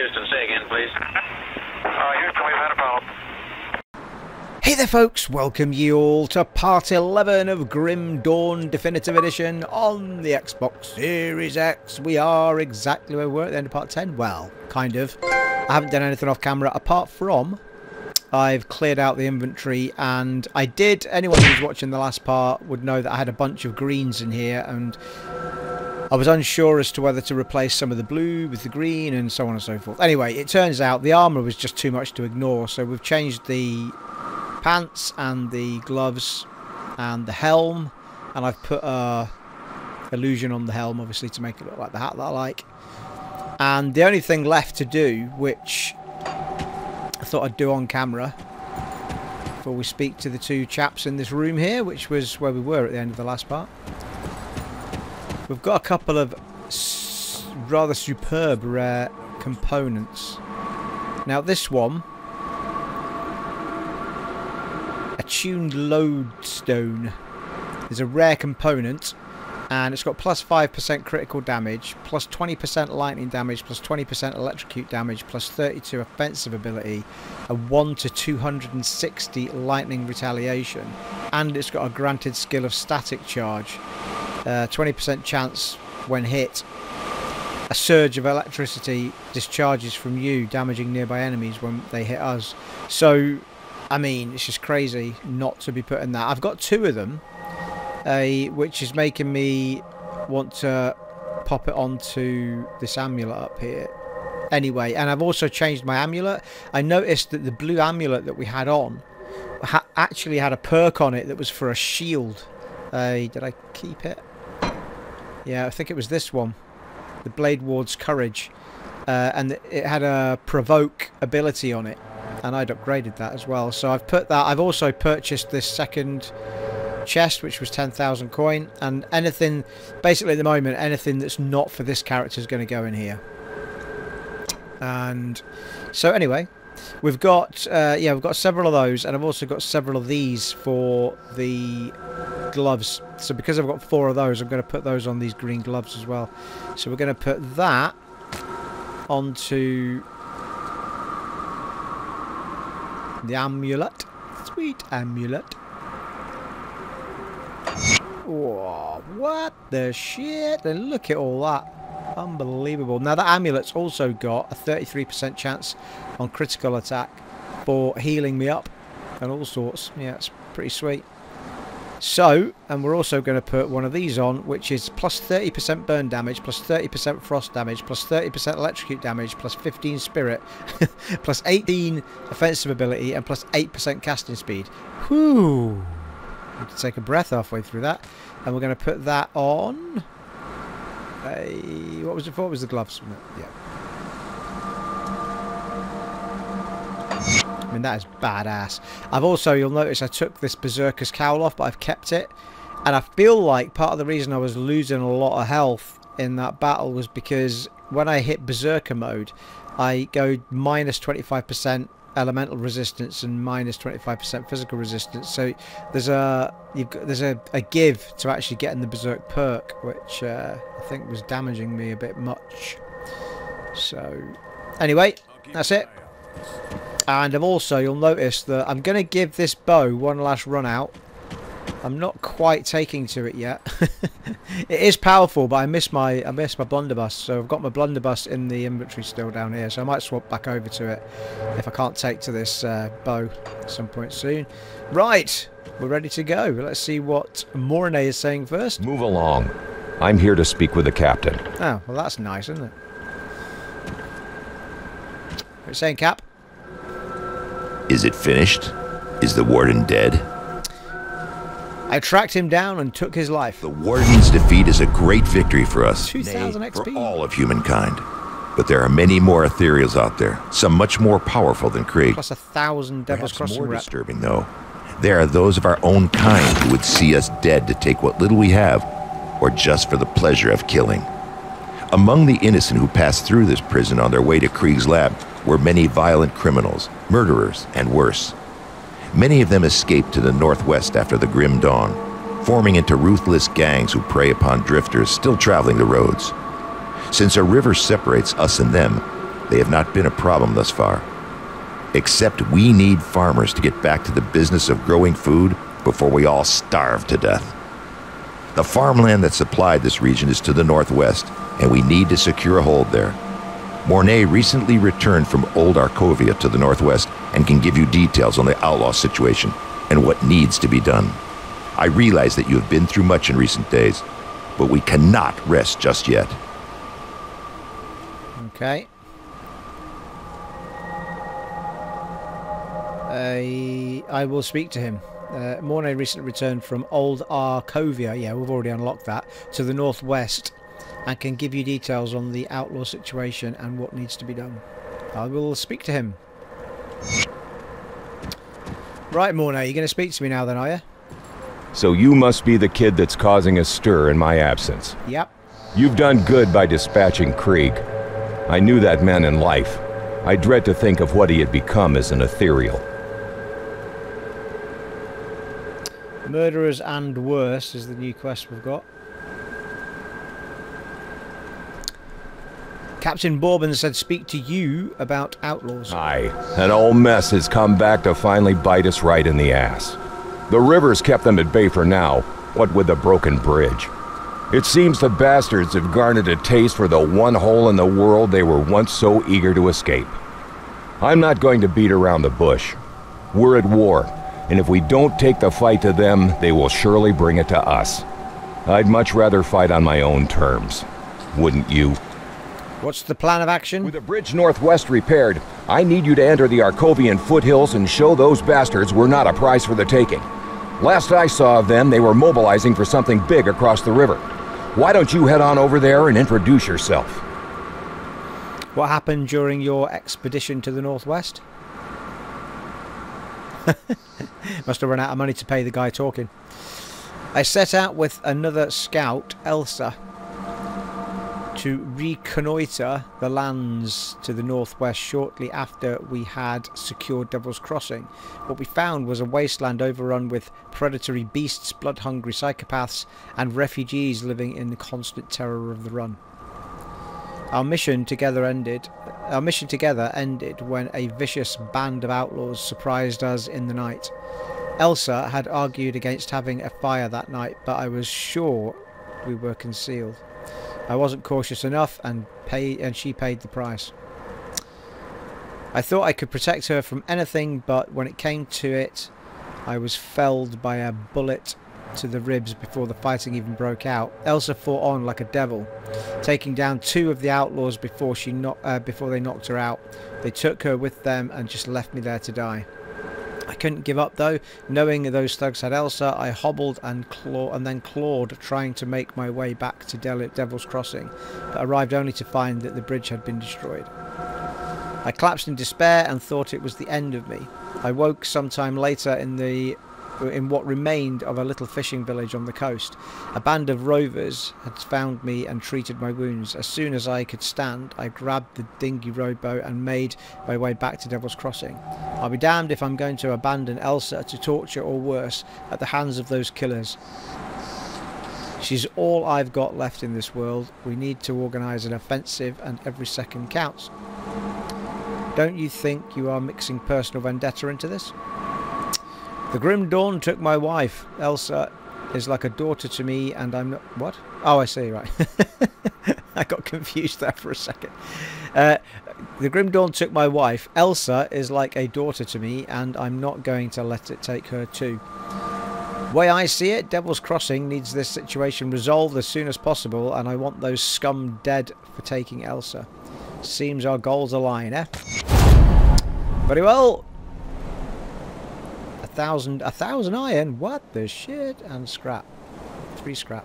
Houston, say again, please. Uh, Houston, we've had a problem. Hey there folks, welcome you all to part 11 of Grim Dawn Definitive Edition on the Xbox Series X. We are exactly where we were at the end of part 10. Well, kind of. I haven't done anything off camera apart from I've cleared out the inventory and I did, anyone who's watching the last part would know that I had a bunch of greens in here and I was unsure as to whether to replace some of the blue with the green and so on and so forth. Anyway, it turns out the armour was just too much to ignore so we've changed the pants and the gloves and the helm and I've put a illusion on the helm obviously to make it look like the hat that I like and the only thing left to do which I thought I'd do on camera before we speak to the two chaps in this room here which was where we were at the end of the last part we've got a couple of rather superb rare components. Now this one A tuned lodestone is a rare component and it's got plus 5% critical damage, plus 20% lightning damage, plus 20% electrocute damage, plus 32 offensive ability, a 1 to 260 lightning retaliation, and it's got a granted skill of static charge, 20% uh, chance when hit. A surge of electricity discharges from you, damaging nearby enemies when they hit us. So I mean, it's just crazy not to be putting that. I've got two of them, which is making me want to pop it onto this amulet up here. Anyway, and I've also changed my amulet. I noticed that the blue amulet that we had on ha actually had a perk on it that was for a shield. Uh, did I keep it? Yeah, I think it was this one. The Blade Ward's Courage. Uh, and it had a provoke ability on it and I'd upgraded that as well. So I've put that. I've also purchased this second chest, which was 10,000 coin, and anything, basically at the moment, anything that's not for this character is going to go in here. And so anyway, we've got, uh, yeah, we've got several of those, and I've also got several of these for the gloves. So because I've got four of those, I'm going to put those on these green gloves as well. So we're going to put that onto the amulet. Sweet amulet. Whoa, what the shit? And look at all that. Unbelievable. Now that amulet's also got a 33% chance on critical attack for healing me up and all sorts. Yeah, it's pretty sweet. So, and we're also going to put one of these on, which is plus 30% burn damage, plus 30% frost damage, plus 30% electrocute damage, plus 15 spirit, plus 18 offensive ability, and plus 8% casting speed. Whew! To take a breath halfway through that. And we're going to put that on... What was it for? What was the gloves? Yeah. I mean, that is badass. I've also, you'll notice I took this Berserker's cowl off, but I've kept it. And I feel like part of the reason I was losing a lot of health in that battle was because when I hit Berserker mode, I go minus 25% elemental resistance and minus 25% physical resistance. So there's a got, there's a, a, give to actually getting the Berserk perk, which uh, I think was damaging me a bit much. So anyway, that's it. And I've also, you'll notice that I'm going to give this bow one last run out. I'm not quite taking to it yet. it is powerful, but I miss my I miss my blunderbuss. So I've got my blunderbuss in the inventory still down here. So I might swap back over to it if I can't take to this uh, bow at some point soon. Right, we're ready to go. Let's see what Mornay is saying first. Move along. I'm here to speak with the captain. Oh, well that's nice, isn't it? What are you saying, Cap? Is it finished? Is the warden dead? I tracked him down and took his life. The warden's defeat is a great victory for us. 2000 XP. For all of humankind. But there are many more ethereals out there, some much more powerful than Krieg. Plus a thousand Devil's Perhaps Crossing more rep. disturbing, though. There are those of our own kind who would see us dead to take what little we have, or just for the pleasure of killing. Among the innocent who passed through this prison on their way to Krieg's lab were many violent criminals, murderers, and worse. Many of them escaped to the northwest after the grim dawn, forming into ruthless gangs who prey upon drifters still traveling the roads. Since a river separates us and them, They have not been a problem thus far. Except we need farmers to get back to the business of growing food before we all starve to death. The farmland that supplied this region is to the northwest, and we need to secure a hold there. Mornay recently returned from Old Arkovia to the northwest and can give you details on the outlaw situation and what needs to be done. I realize that you have been through much in recent days, but we cannot rest just yet. Okay. I I will speak to him. Uh, Mornay recently returned from Old Arkovia, yeah, we've already unlocked that, to the northwest and can give you details on the outlaw situation and what needs to be done. I will speak to him. Right, Mornay, you're going to speak to me now then, are you? So you must be the kid that's causing a stir in my absence. Yep. You've done good by dispatching Krieg. I knew that man in life. I dread to think of what he had become as an ethereal. Murderers and Worse is the new quest we've got. Captain Bourbon said speak to you about outlaws. Aye, an old mess has come back to finally bite us right in the ass. The rivers kept them at bay for now, what with the broken bridge. It seems the bastards have garnered a taste for the one hole in the world they were once so eager to escape. I'm not going to beat around the bush. We're at war, and if we don't take the fight to them, they will surely bring it to us. I'd much rather fight on my own terms. Wouldn't you? What's the plan of action? With the bridge northwest repaired, I need you to enter the Arkovian foothills and show those bastards we're not a prize for the taking. Last I saw of them, they were mobilizing for something big across the river. Why don't you head on over there and introduce yourself? What happened during your expedition to the northwest? Must have run out of money to pay the guy talking. I set out with another scout, Elsa, to reconnoitre the lands to the northwest shortly after we had secured Devil's Crossing. What we found was a wasteland overrun with predatory beasts, blood-hungry psychopaths, and refugees living in the constant terror of the run. Our mission together ended. Our mission together ended when a vicious band of outlaws surprised us in the night. Elsa had argued against having a fire that night, but I was sure we were concealed. I wasn't cautious enough and pay and she paid the price. I thought I could protect her from anything but when it came to it I was felled by a bullet to the ribs before the fighting even broke out. Elsa fought on like a devil, taking down two of the outlaws before she not, uh, before they knocked her out. They took her with them and just left me there to die. I couldn't give up though. Knowing those thugs had Elsa, I hobbled and claw and then clawed, trying to make my way back to Devil's Crossing, but arrived only to find that the bridge had been destroyed. I collapsed in despair and thought it was the end of me. I woke sometime later in the in what remained of a little fishing village on the coast. A band of rovers had found me and treated my wounds. As soon as I could stand, I grabbed the dinghy rowboat and made my way back to Devil's Crossing. I'll be damned if I'm going to abandon Elsa to torture or worse at the hands of those killers. She's all I've got left in this world. We need to organise an offensive and every second counts. Don't you think you are mixing personal vendetta into this? The Grim Dawn took my wife. Elsa is like a daughter to me and I'm not... What? Oh, I see, right. I got confused there for a second. Uh, the Grim Dawn took my wife. Elsa is like a daughter to me and I'm not going to let it take her too. Way I see it, Devil's Crossing needs this situation resolved as soon as possible and I want those scum dead for taking Elsa. Seems our goals align, eh? Very well, thousand, a thousand iron. What the shit? And scrap. Three scrap.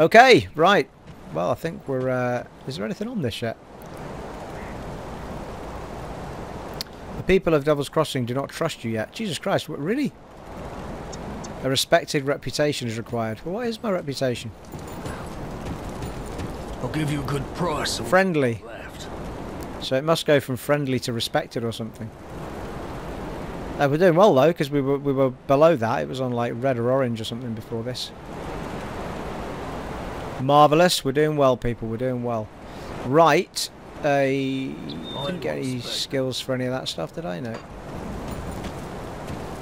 Okay, right. Well, I think we're. Uh, is there anything on this yet? The people of Devil's Crossing do not trust you yet. Jesus Christ, what, really? A respected reputation is required. Well, what is my reputation? I'll give you a good price. Friendly. Left. So it must go from friendly to respected or something. Uh, we're doing well though, because we were we were below that. It was on like red or orange or something before this. Marvelous. We're doing well, people. We're doing well. Right. a... didn't get any skills for any of that stuff, did I? No.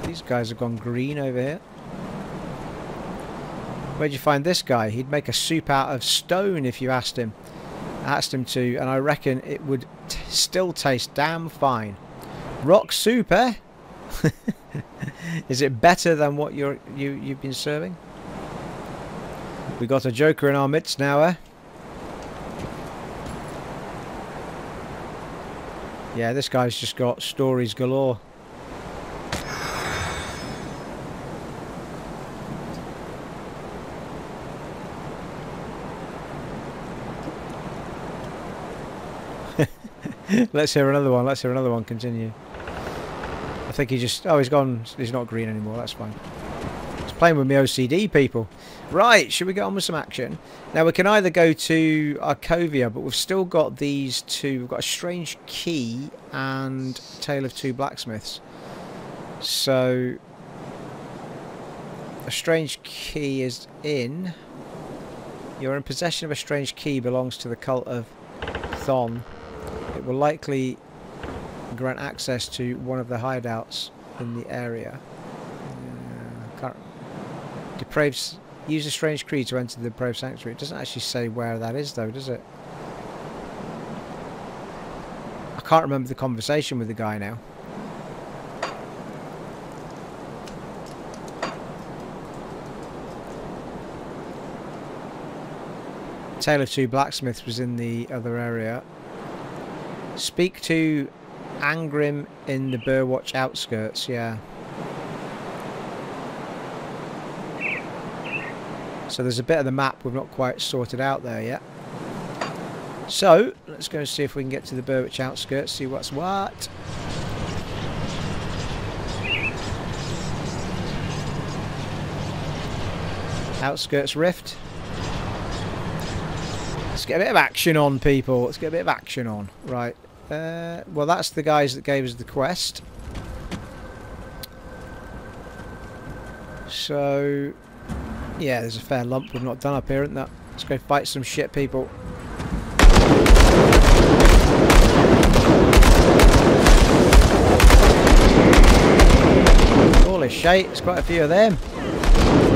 These guys have gone green over here. Where'd you find this guy? He'd make a soup out of stone if you asked him. Asked him to, and I reckon it would still taste damn fine. Rock soup, eh? Is it better than what you're you you've been serving? We got a joker in our midst now, eh? Yeah, this guy's just got stories galore. Let's hear another one. Let's hear another one. Continue. Think he just... Oh, he's gone. He's not green anymore. That's fine. He's playing with me OCD, people. Right, should we get on with some action? Now, we can either go to Arkovia, but we've still got these two. We've got a Strange Key and Tale of Two Blacksmiths. So... A Strange Key is in... You're in possession of a strange key belongs to the cult of Thon. It will likely grant access to one of the hideouts in the area. Uh, depraved. Use a strange creed to enter the depraved sanctuary. It doesn't actually say where that is, though, does it? I can't remember the conversation with the guy now. Tale of Two Blacksmiths was in the other area. Speak to Angrim in the Burrwitch outskirts, yeah. So there's a bit of the map we've not quite sorted out there yet. So, let's go and see if we can get to the Burrwitch outskirts, see what's what. Outskirts Rift. Let's get a bit of action on, people. Let's get a bit of action on. Right. Uh, well, that's the guys that gave us the quest. So, yeah, there's a fair lump we've not done up here, isn't that? Let's go fight some shit, people. Holy shit, there's quite a few of them.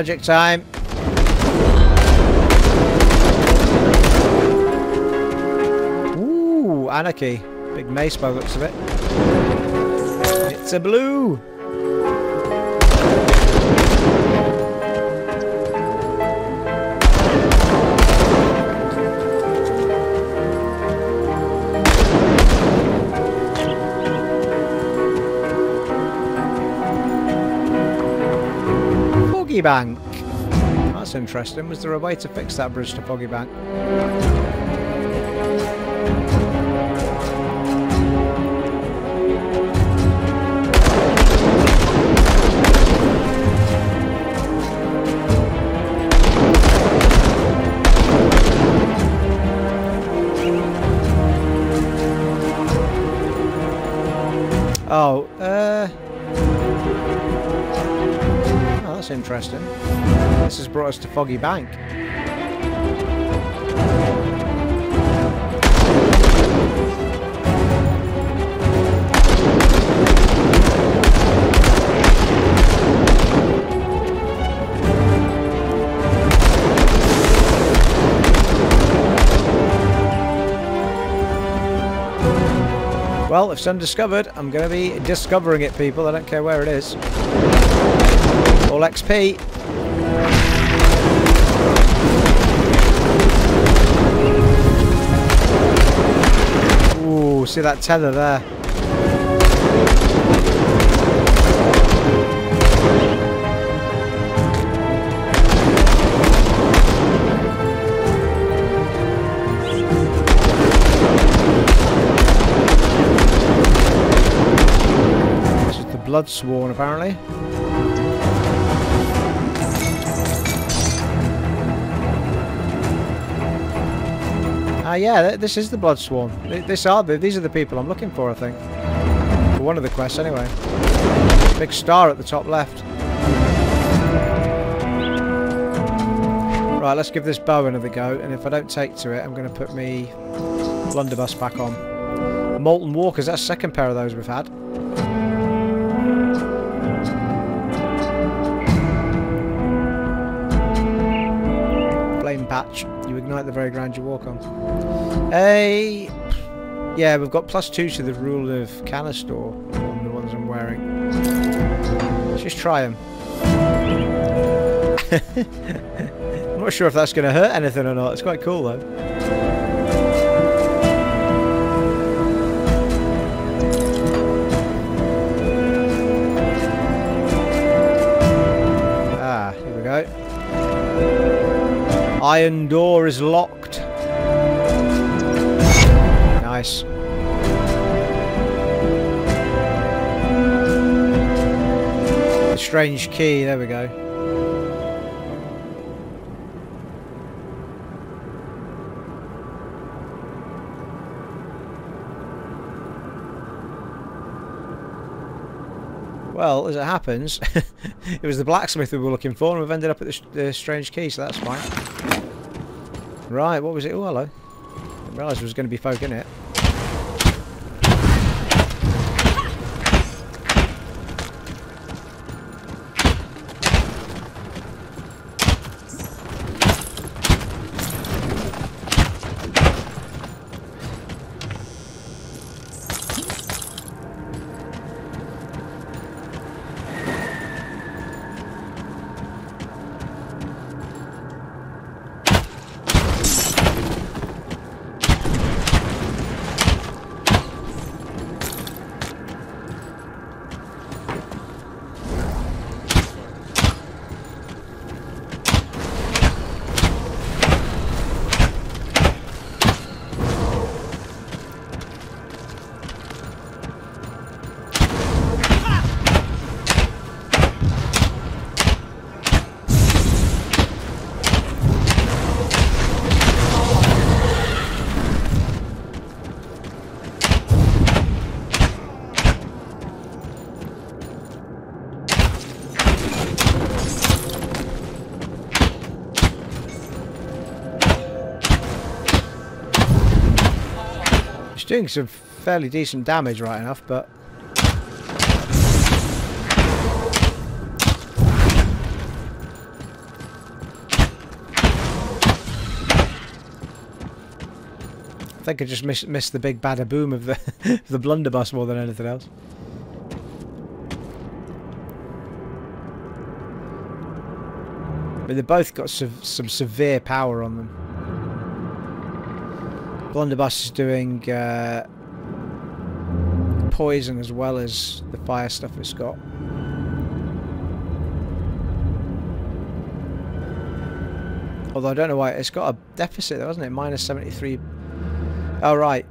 Magic time. Ooh, anarchy. Big mace by the looks of it. It's a blue. Foggy Bank. That's interesting. Was there a way to fix that bridge to Foggy Bank? Interesting. This has brought us to Foggy Bank. Well, if it's undiscovered, I'm going to be discovering it, people. I don't care where it is. All XP. Ooh, see that tether there. Blood sworn, apparently. Ah, yeah, this is the Blood Swarm. This are the, these are the people I'm looking for, I think. For one of the quests, anyway. Big star at the top left. Right, let's give this bow another go, and if I don't take to it, I'm going to put me blunderbuss back on. Molten Walkers, that's second pair of those we've had. Ignite the very ground you walk on. Hey, yeah, we've got plus two to the rule of canister on the ones I'm wearing. Let's just try them. I'm not sure if that's going to hurt anything or not. It's quite cool though. Iron door is locked. Nice. Strange key, there we go. Well, as it happens, it was the blacksmith we were looking for, and we've ended up at the, the strange key, so that's fine. Right, what was it? Oh, hello. Didn't realise there was going to be folk in it. Doing some fairly decent damage right enough, but... I think I just miss, missed the big bada boom of the the blunderbuss more than anything else. But they both got some severe power on them. Blunderbuss is doing uh, poison as well as the fire stuff it's got. Although I don't know why it's got a deficit, though, hasn't it? Minus 73. Oh right,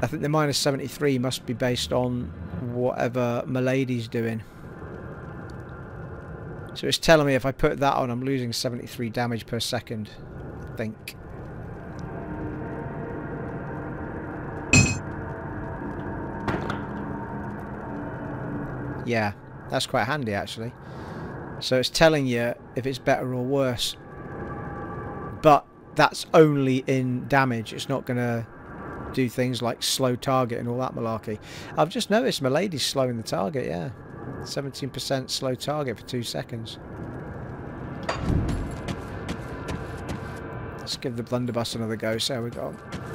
I think the minus 73 must be based on whatever Milady's doing. So it's telling me if I put that on, I'm losing 73 damage per second. I think. Yeah, that's quite handy actually. So it's telling you if it's better or worse. But that's only in damage. It's not going to do things like slow target and all that malarkey. I've just noticed my lady's slowing the target, yeah. 17% slow target for two seconds. Let's give the blunderbuss another go, how we go. Holy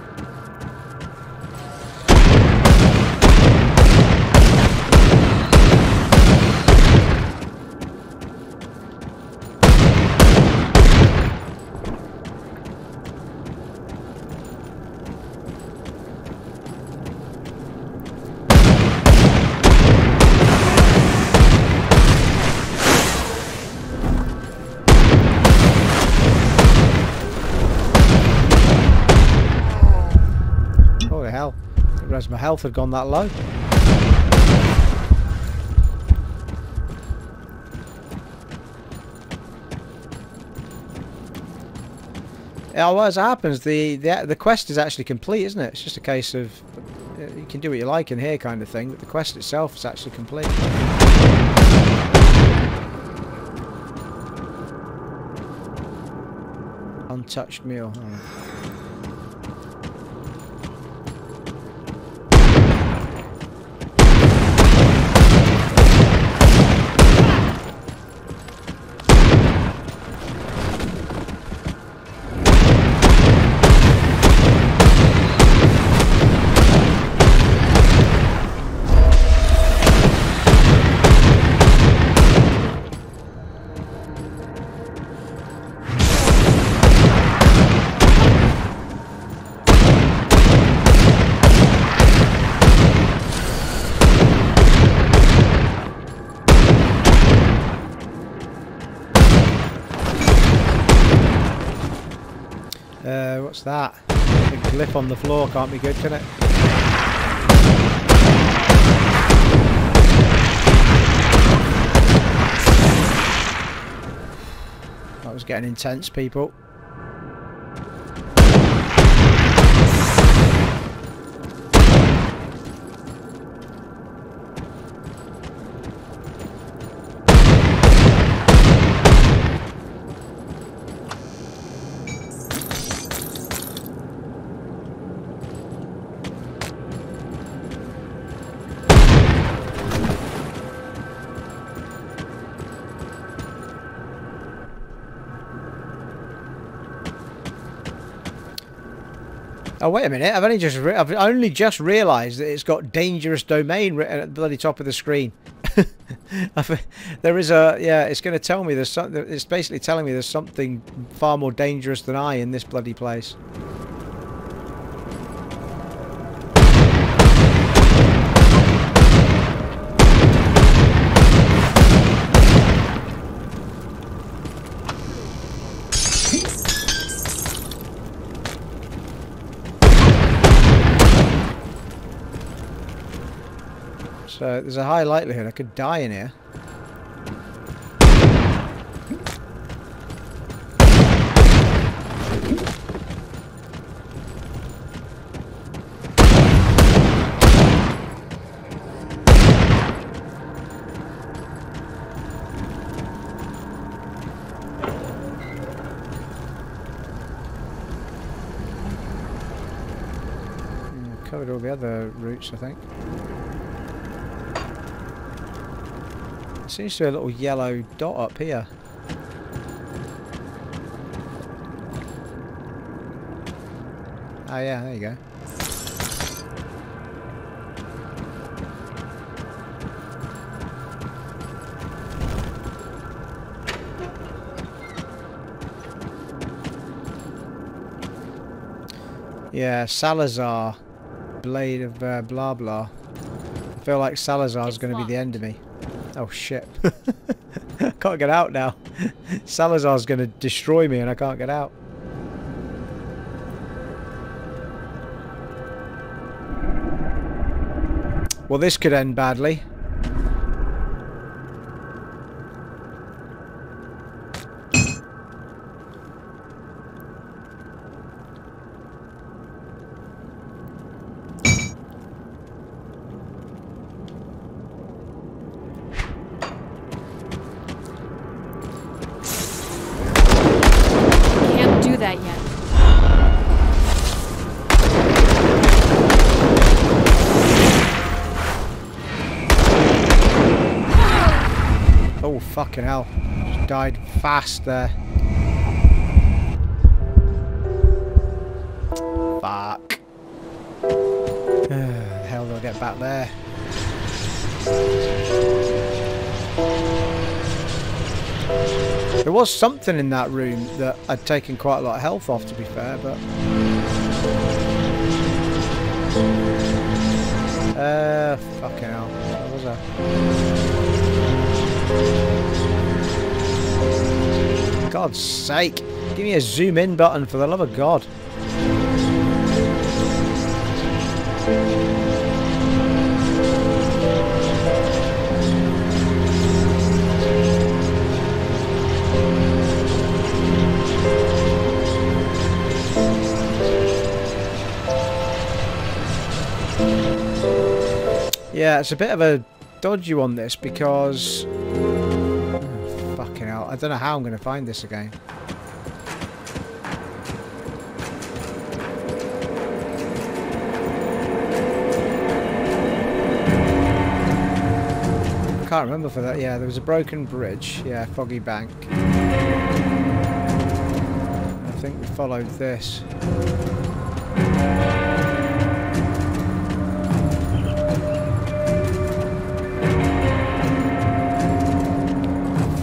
health had gone that low. Yeah, well, as happens, the, the the quest is actually complete, isn't it? It's just a case of uh, you can do what you like in here, kind of thing. But the quest itself is actually complete. Untouched meal. Oh. Glyph on the floor can't be good, can it? That was getting intense, people. Oh wait a minute! I've only just I've only just realised that it's got dangerous domain written at the bloody top of the screen. There is a yeah. It's going to tell me there's something. It's basically telling me there's something far more dangerous than I in this bloody place. So there's a high likelihood I could die in here. Mm, Covered all the other routes, I think. Seems to be a little yellow dot up here. Oh yeah, there you go. Yeah, Salazar. Blade of uh, blah blah. I feel like Salazar's going to be the end of me. Oh shit. I can't get out now. Salazar's going to destroy me and I can't get out. Well, this could end badly. Fucking hell. Just died fast there. Fuck. Hell, do I get back there? There was something in that room that I'd taken quite a lot of health off, to be fair, but... Uh, fucking hell. What was that? God's sake. Give me a zoom in button for the love of God. Yeah, it's a bit of a dodgy on this because I don't know how I'm going to find this again. I can't remember for that. Yeah, there was a broken bridge. Yeah, Foggy Bank. I think we followed this.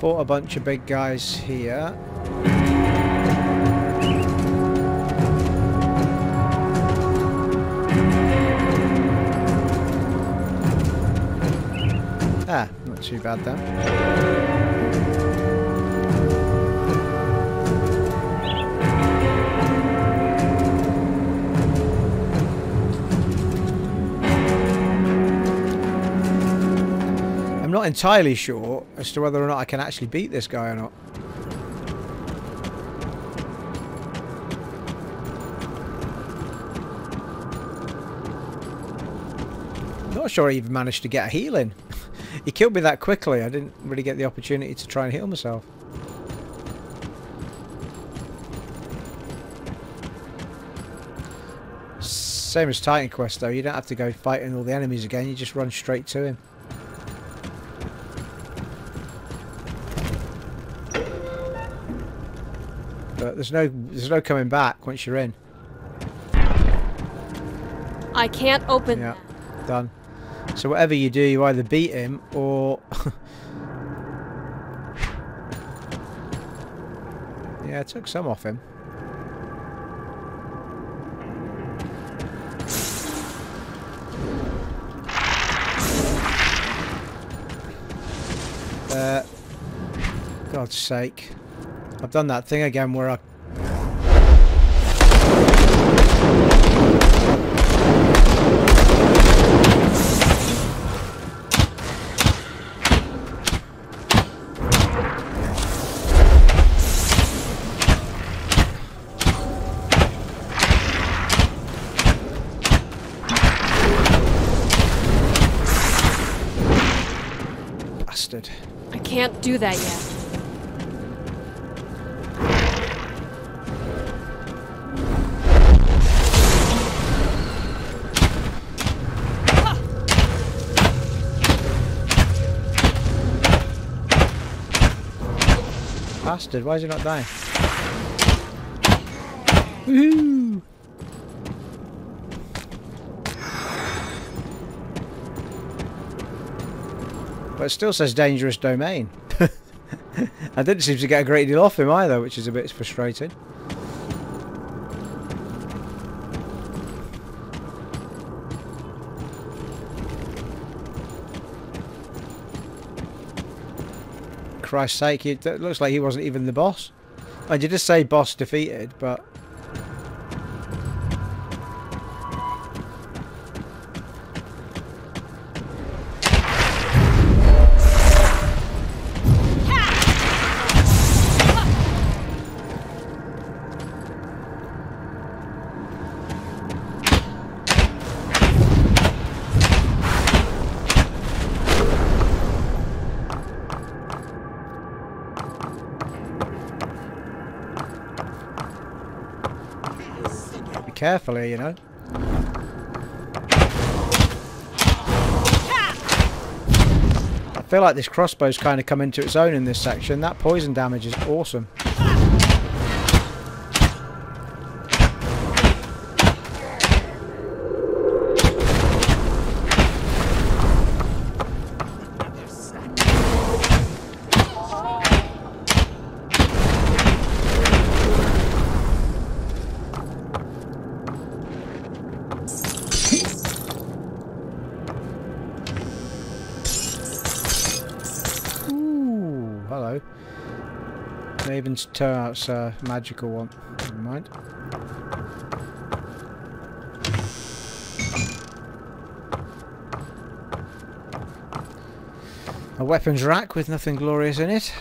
Fought a bunch of big guys here. Ah, not too bad then. I'm not entirely sure as to whether or not I can actually beat this guy or not. Not sure I even managed to get a heal in. he killed me that quickly, I didn't really get the opportunity to try and heal myself. Same as Titan Quest though, you don't have to go fighting all the enemies again, you just run straight to him. But there's no there's no coming back once you're in. I can't open Yeah. that. Done. So whatever you do, you either beat him or Yeah, I took some off him. Uh, God's sake. I've done that thing again where I bastard. I can't do that yet. Bastard, why is he not dying? Woohoo! But it still says dangerous domain. I didn't seem to get a great deal off him either, which is a bit frustrating. Christ's sake, it looks like he wasn't even the boss. I did just say boss defeated, but... Be careful here, you know. I feel like this crossbow's kind of come into its own in this section. That poison damage is awesome. Maven's turnout's a magical one. Never mind. A weapons rack with nothing glorious in it.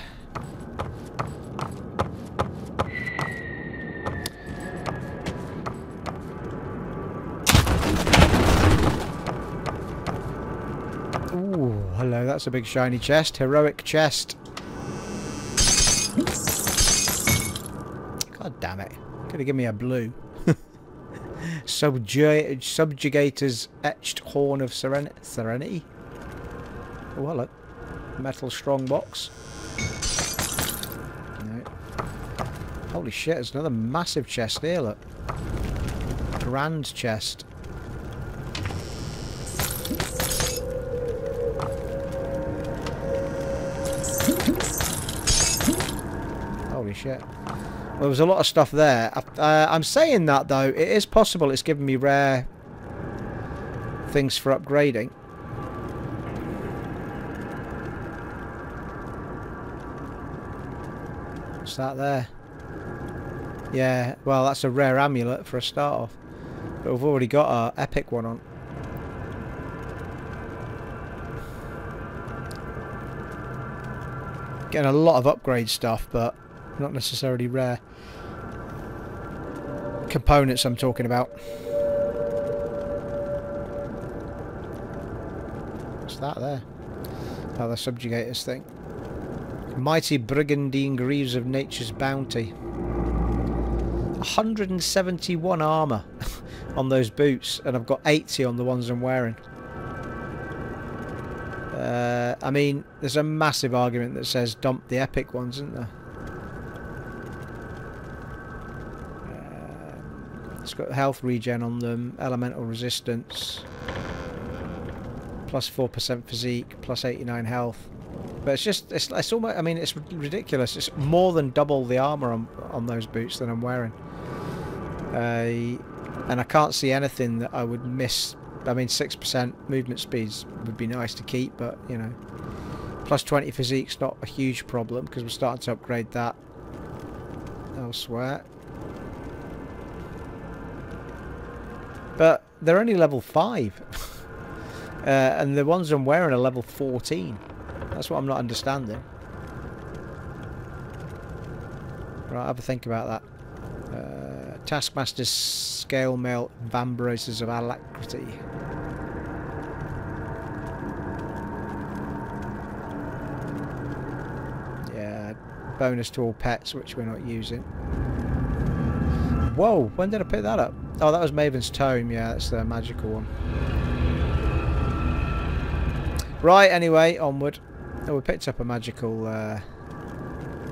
Ooh, hello, that's a big shiny chest. Heroic chest. Have given me a blue. Subju Subjugator's etched horn of seren serenity. Oh, hello. Metal strong box. No. Holy shit, there's another massive chest here, look. Grand chest. Holy shit. There was a lot of stuff there. Uh, I'm saying that, though, it is possible it's giving me rare things for upgrading. What's that there? Yeah, well, that's a rare amulet for a start off. But we've already got our epic one on. Getting a lot of upgrade stuff, but not necessarily rare. Components I'm talking about. What's that there? The subjugators thing. Mighty Brigandine Greaves of Nature's Bounty. 171 armour on those boots, and I've got 80 on the ones I'm wearing. Uh, I mean, there's a massive argument that says dump the epic ones, isn't there? It's got health regen on them, elemental resistance, plus 4% physique, plus 89 health. But it's just, it's, it's almost, I mean, it's ridiculous. It's more than double the armour on, on those boots that I'm wearing. Uh, and I can't see anything that I would miss. I mean, 6% movement speeds would be nice to keep, but, you know. Plus 20 physique's not a huge problem, because we're starting to upgrade that elsewhere. They're only level 5. uh, and the ones I'm wearing are level 14. That's what I'm not understanding. Right, have a think about that. Uh, Taskmaster's Scale Mail Vambraces of Alacrity. Yeah, bonus to all pets, which we're not using. Whoa, when did I pick that up? Oh, that was Maven's Tome, yeah, that's the magical one. Right, anyway, onward. Oh, we picked up a magical uh,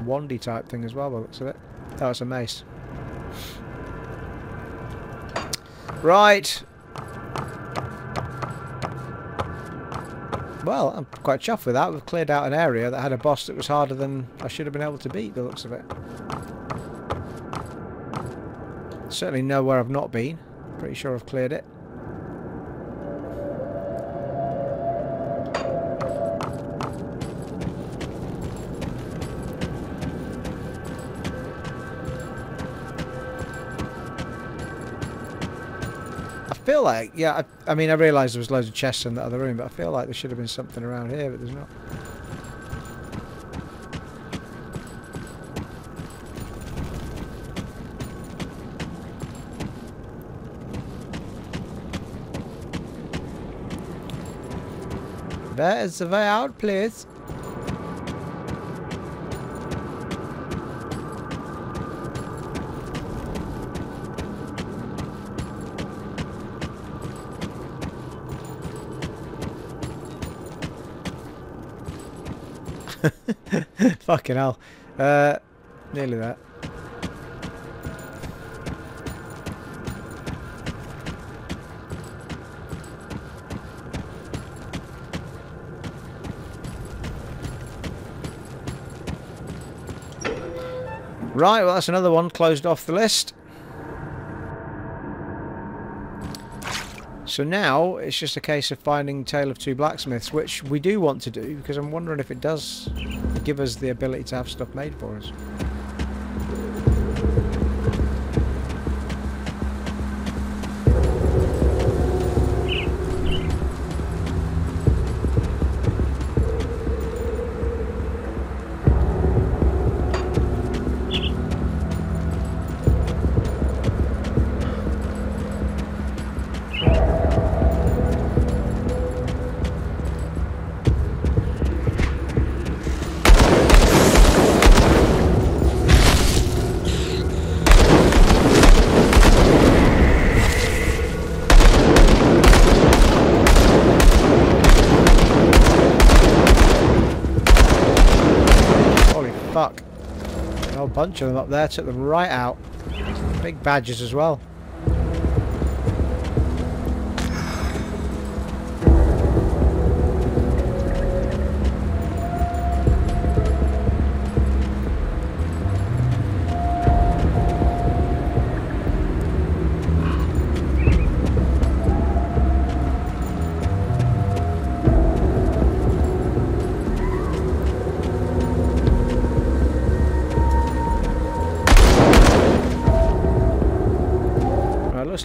wandy type thing as well, by the looks of it. Oh, it's a mace. Right. Well, I'm quite chuffed with that. We've cleared out an area that had a boss that was harder than I should have been able to beat, the looks of it. Certainly know where I've not been. Pretty sure I've cleared it. I feel like, yeah, I, I mean, I realised there was loads of chests in the other room, but I feel like there should have been something around here, but there's not. Where is the way out, please? Fucking hell. Uh, nearly that. Right, well that's another one closed off the list. So now it's just a case of finding Tale of Two Blacksmiths, which we do want to do because I'm wondering if it does give us the ability to have stuff made for us. Bunch of them up there. Took them right out. Big badgers as well.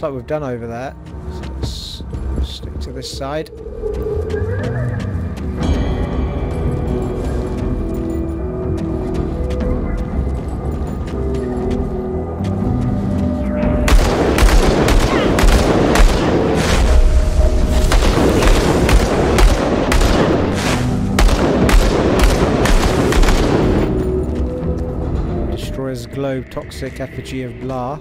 Like we've done over there. So let's stick to this side. Destroys globe, toxic effigy of Blah.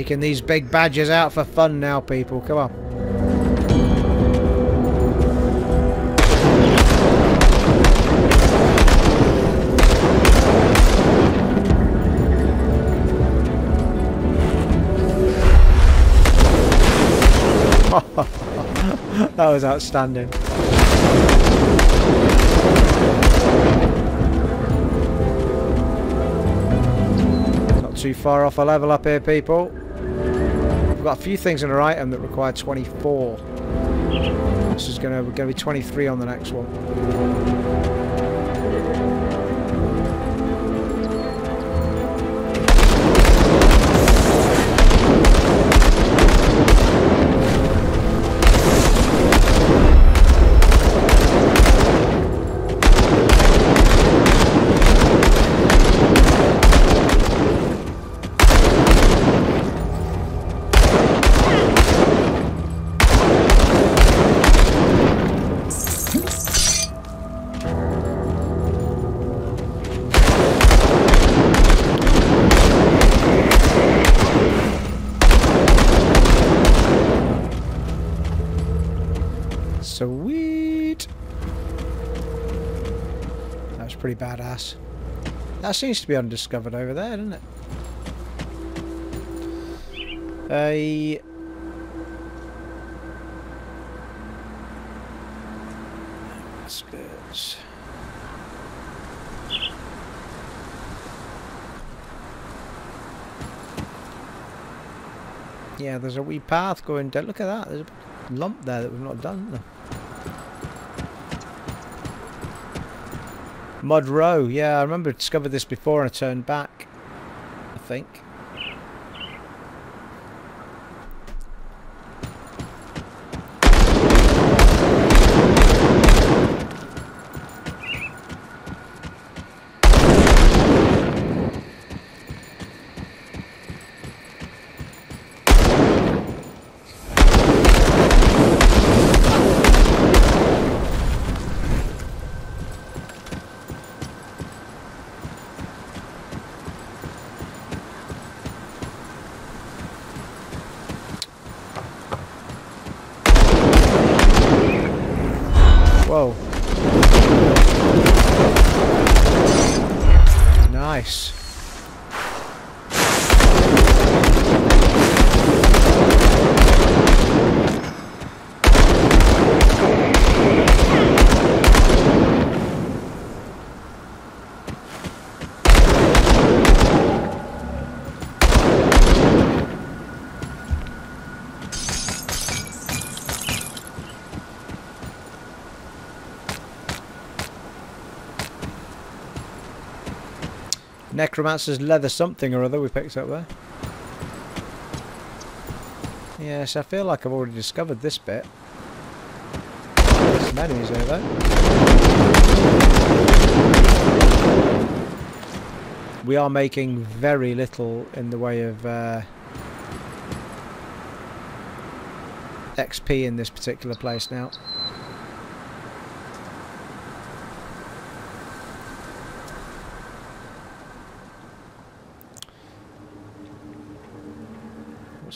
Taking these big badgers out for fun now, people. Come on. that was outstanding. Not too far off a level up here, people. We've got a few things in our item that require 24. This is going to be 23 on the next one. Badass. That seems to be undiscovered over there, doesn't it? A skirts. Yeah, there's a wee path going down. Look at that. There's a lump there that we've not done. isn't there? Mud Row. Yeah, I remember discovered this before and I turned back. I think. Whoa. Nice. Necromancer's leather something or other we picked up there. Yes, I feel like I've already discovered this bit. some enemies there though. We are making very little in the way of uh, XP in this particular place now.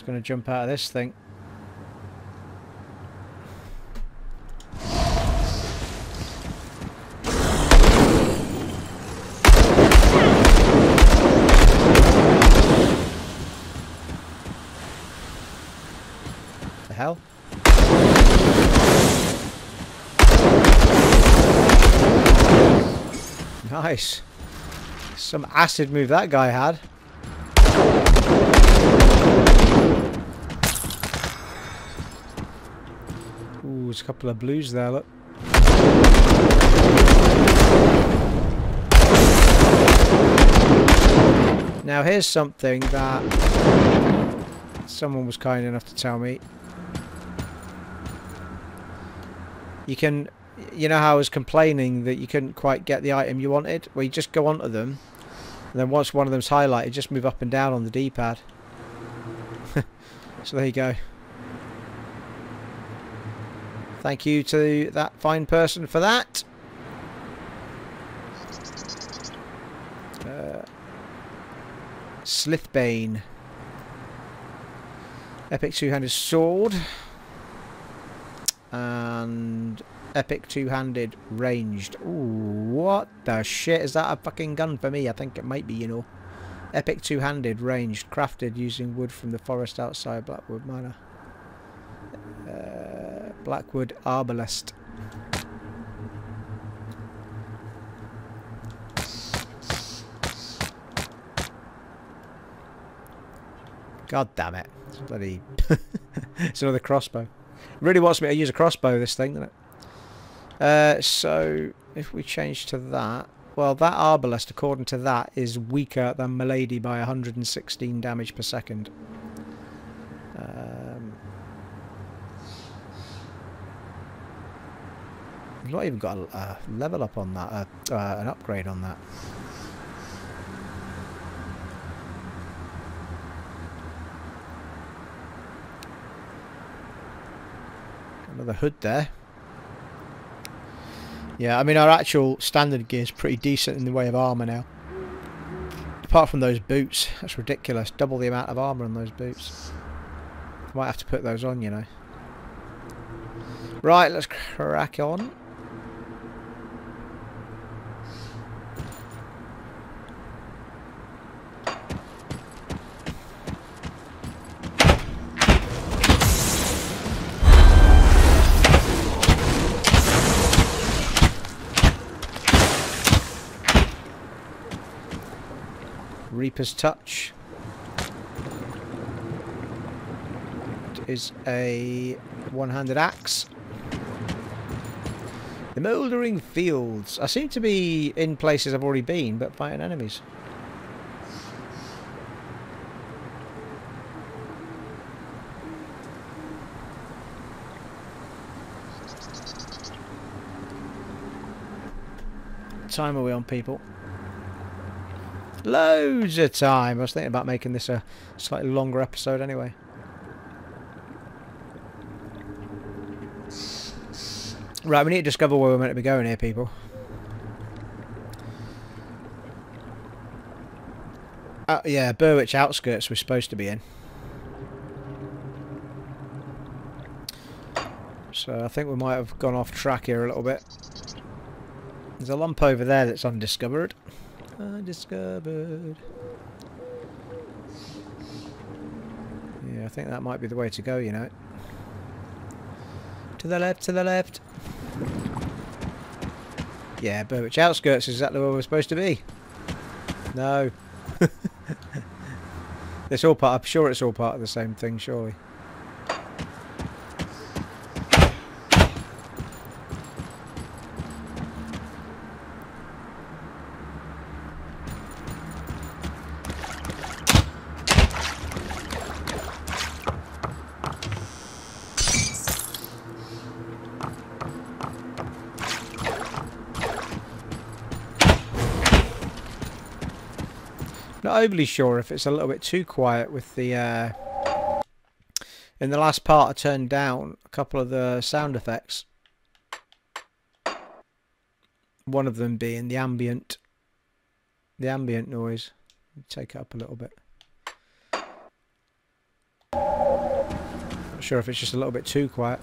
Going to jump out of this thing? The hell? Nice. Some acid move that guy had. There's a couple of blues there, look. Now here's something that someone was kind enough to tell me. You can, you know how I was complaining that you couldn't quite get the item you wanted? Well, you just go onto them, and then once one of them's highlighted, just move up and down on the D-pad. so there you go. Thank you to that fine person for that. Uh, Slithbane. Epic two-handed sword. And epic two-handed ranged. Ooh, what the shit? Is that a fucking gun for me? I think it might be, you know. Epic two-handed ranged. Crafted using wood from the forest outside Blackwood Manor. Uh, Blackwood Arbalest. God damn it. It's bloody... it's another crossbow. Really wants me to use a crossbow, this thing, doesn't it? Uh, so, if we change to that... Well, that Arbalest, according to that, is weaker than Milady by 116 damage per second. Um, I've not even got a, a level up on that, uh, an upgrade on that. Another hood there. Yeah, I mean our actual standard gear is pretty decent in the way of armour now. Apart from those boots, that's ridiculous. Double the amount of armour on those boots. Might have to put those on, you know. Right, let's crack on. Reaper's Touch. It is a one-handed axe. The Mouldering Fields. I seem to be in places I've already been, but fighting enemies. Time are we on, people? Loads of time. I was thinking about making this a slightly longer episode anyway. Right, we need to discover where we're meant to be going here, people. Uh, yeah, Burrwitch outskirts we're supposed to be in. So I think we might have gone off track here a little bit. There's a lump over there that's undiscovered. Undiscovered. Yeah, I think that might be the way to go, you know. To the left, to the left. Yeah, Burrwitch outskirts is exactly where we're supposed to be. No. it's all part, I'm sure it's all part of the same thing, surely. Overly sure if it's a little bit too quiet with the. Uh, in the last part, I turned down a couple of the sound effects. One of them being the ambient, the ambient noise. Take it up a little bit. Not sure if it's just a little bit too quiet.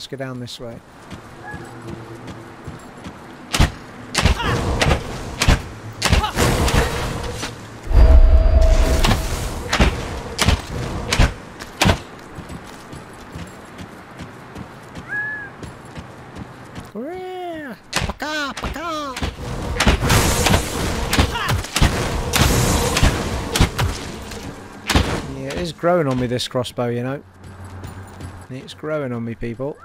Let's go down this way. Hurrah! Paka, paka. Yeah, it is growing on me this crossbow, you know. It's growing on me, people.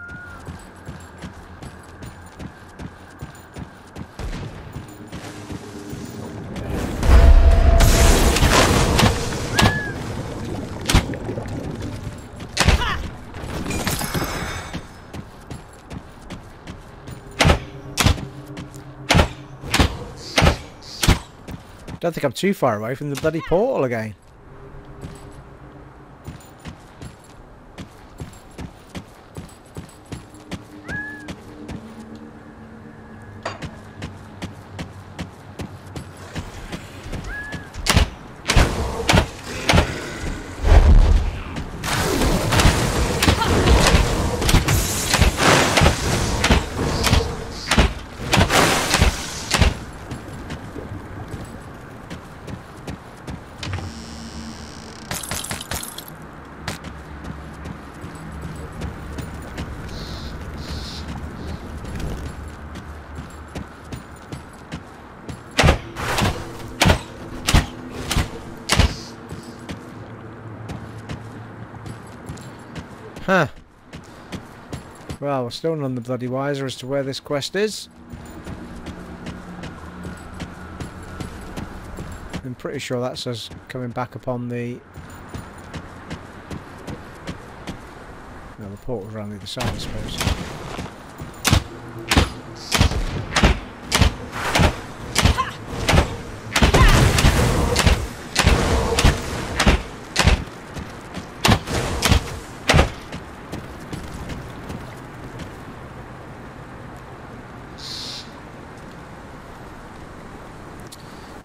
I'm too far away from the bloody portal again. Well, still none the bloody wiser as to where this quest is. I'm pretty sure that's us coming back upon the... Well, the portal's around the other side, I suppose.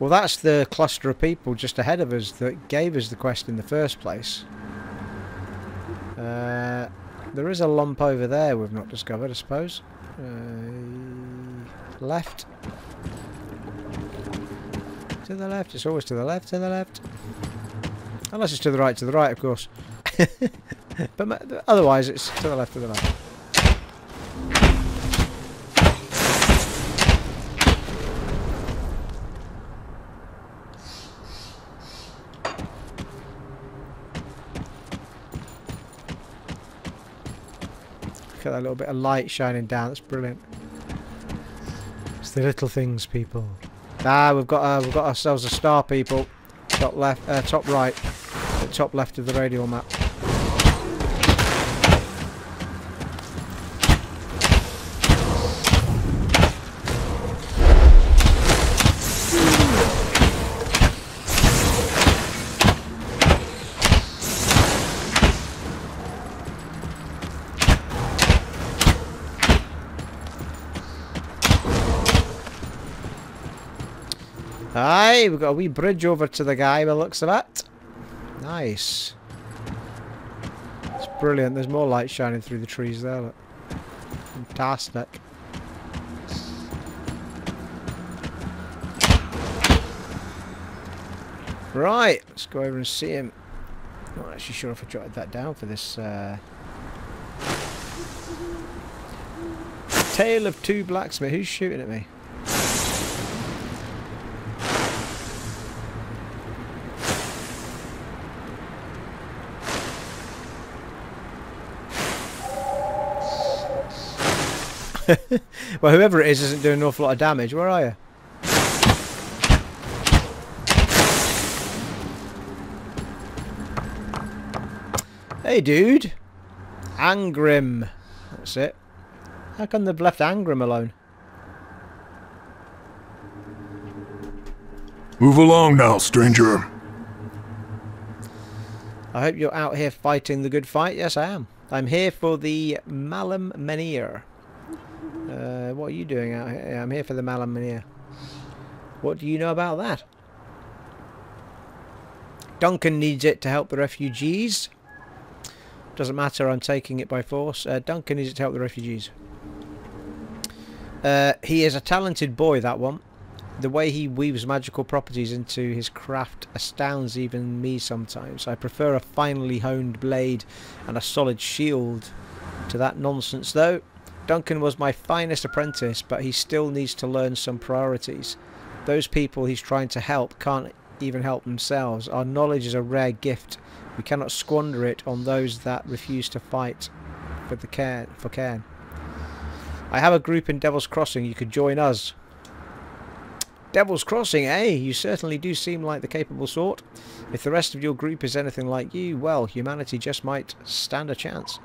Well, that's the cluster of people just ahead of us that gave us the quest in the first place. Uh, there is a lump over there we've not discovered, I suppose. Uh, left. To the left. It's always to the left, to the left. Unless it's to the right, to the right, of course. but otherwise, it's to the left, to the left. That little bit of light shining down. That's brilliant. It's the little things, people. Ah, we've got uh, we've got ourselves a star, people. Top left, uh, top right, the top left of the radial map. We've got a wee bridge over to the guy by the looks of it. Nice. It's brilliant. There's more light shining through the trees there. Look. Fantastic. Right, let's go over and see him. I'm not actually sure if I jotted that down for this. Uh... Tale of two blacksmith. Who's shooting at me? well, whoever it is isn't doing an awful lot of damage. Where are you? Hey, dude. Angrim. That's it. How come they've left Angrim alone? Move along now, stranger. I hope you're out here fighting the good fight. Yes, I am. I'm here for the Malam Menir. What are you doing out here? I'm here for the Malam Menir. What do you know about that? Duncan needs it to help the refugees. Doesn't matter, I'm taking it by force. Uh, Duncan needs it to help the refugees. Uh, he is a talented boy, that one. The way he weaves magical properties into his craft astounds even me sometimes. I prefer a finely honed blade and a solid shield to that nonsense, though. Duncan was my finest apprentice, but he still needs to learn some priorities. Those people he's trying to help can't even help themselves. Our knowledge is a rare gift. We cannot squander it on those that refuse to fight for the cairn. For cairn. I have a group in Devil's Crossing. You could join us. Devil's Crossing, eh? You certainly do seem like the capable sort. If the rest of your group is anything like you, well, humanity just might stand a chance.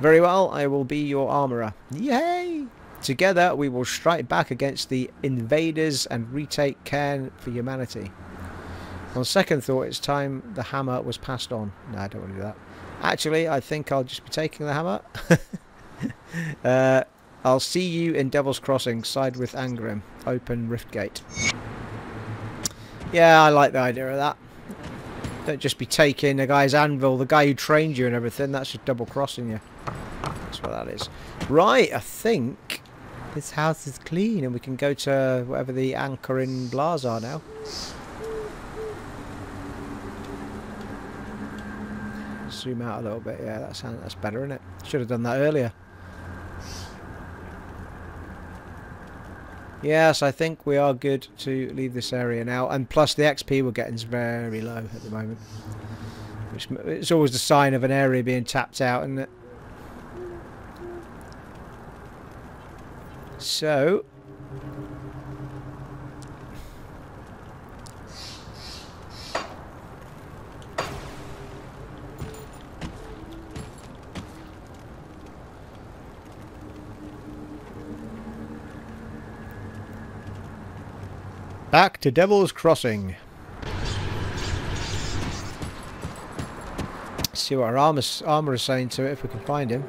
Very well, I will be your armourer. Yay! Together, we will strike back against the invaders and retake Cairn for humanity. On second thought, it's time the hammer was passed on. No, I don't want to do that. Actually, I think I'll just be taking the hammer. uh, I'll see you in Devil's Crossing, side with Angrim. Open Rift Gate. Yeah, I like the idea of that. Don't just be taking the guy's anvil, the guy who trained you and everything. That's just double crossing you. That's what that is. Right, I think this house is clean and we can go to whatever the anchor in Blas are now. Zoom out a little bit. Yeah, that's that's better, isn't it? Should have done that earlier. Yes, I think we are good to leave this area now. And plus the XP we're getting is very low at the moment. Which it's always the sign of an area being tapped out, isn't it? So... Back to Devil's Crossing. See what our armor, armor is saying to it if we can find him.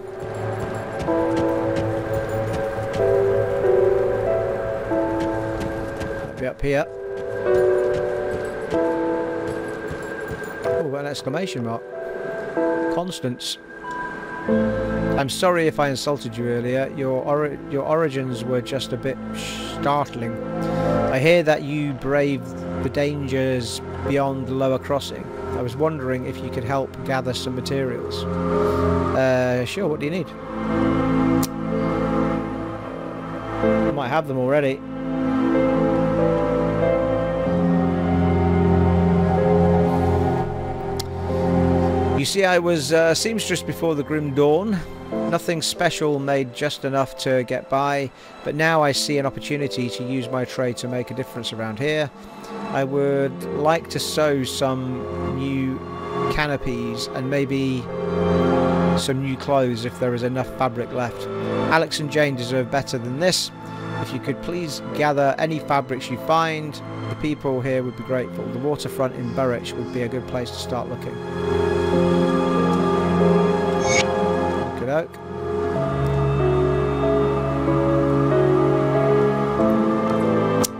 Be up here. Oh, an exclamation mark. Constance. I'm sorry if I insulted you earlier. Your ori your origins were just a bit startling. I hear that you braved the dangers beyond the lower crossing. I was wondering if you could help gather some materials. Uh, sure, what do you need? I might have them already. You see, I was uh, seamstress before the grim dawn. Nothing special, made just enough to get by, but now I see an opportunity to use my trade to make a difference around here. I would like to sew some new canopies and maybe some new clothes if there is enough fabric left. Alex and Jane deserve better than this. If you could please gather any fabrics you find, the people here would be grateful. The waterfront in Burrwitch would be a good place to start looking. Oak.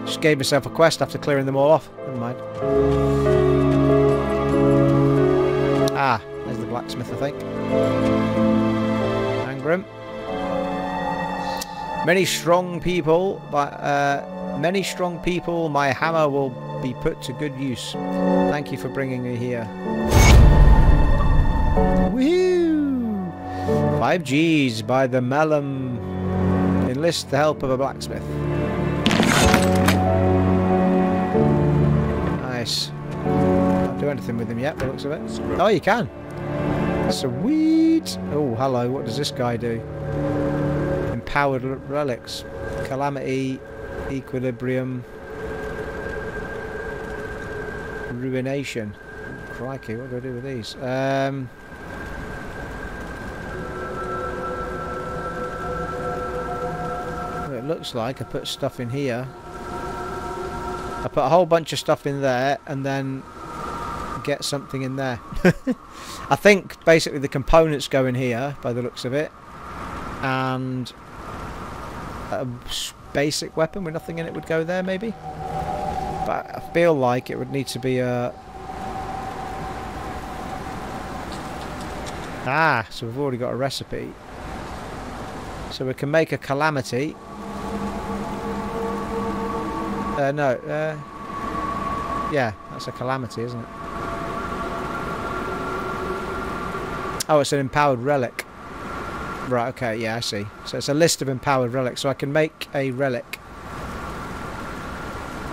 Just gave myself a quest after clearing them all off. Never mind. Ah, there's the blacksmith, I think. Angrim. Many strong people, but uh, many strong people, my hammer will be put to good use. Thank you for bringing me here. Woohoo! 5 G's by the Malum. Enlist the help of a blacksmith. Nice. Can't do anything with him yet, by the looks of it. Oh, you can. Sweet. Oh, hello. What does this guy do? Empowered relics. Calamity. Equilibrium. Ruination. Crikey, what do I do with these? Um, looks like I put stuff in here. I put a whole bunch of stuff in there and then get something in there. I think basically the components go in here by the looks of it. And a basic weapon with nothing in it would go there maybe. But I feel like it would need to be a... Ah, so we've already got a recipe. So we can make a calamity. Uh, no, uh, yeah, that's a calamity, isn't it? Oh, it's an empowered relic. Right, okay, yeah, I see. So it's a list of empowered relics, so I can make a relic.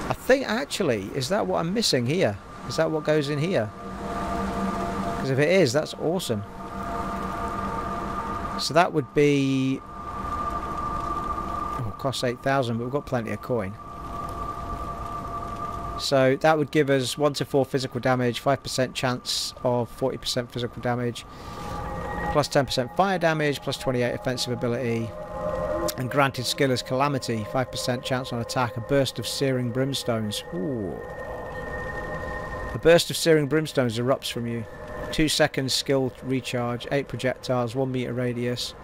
I think, actually, is that what I'm missing here? Is that what goes in here? Because if it is, that's awesome. So that would be... Oh, cost 8,000, but we've got plenty of coin. So that would give us 1 to 4 physical damage, 5% chance of 40% physical damage, plus 10% fire damage, plus 28 offensive ability, and granted skill as Calamity, 5% chance on attack, a burst of searing brimstones. Ooh. A burst of searing brimstones erupts from you. 2 seconds skill recharge, 8 projectiles, 1 meter radius,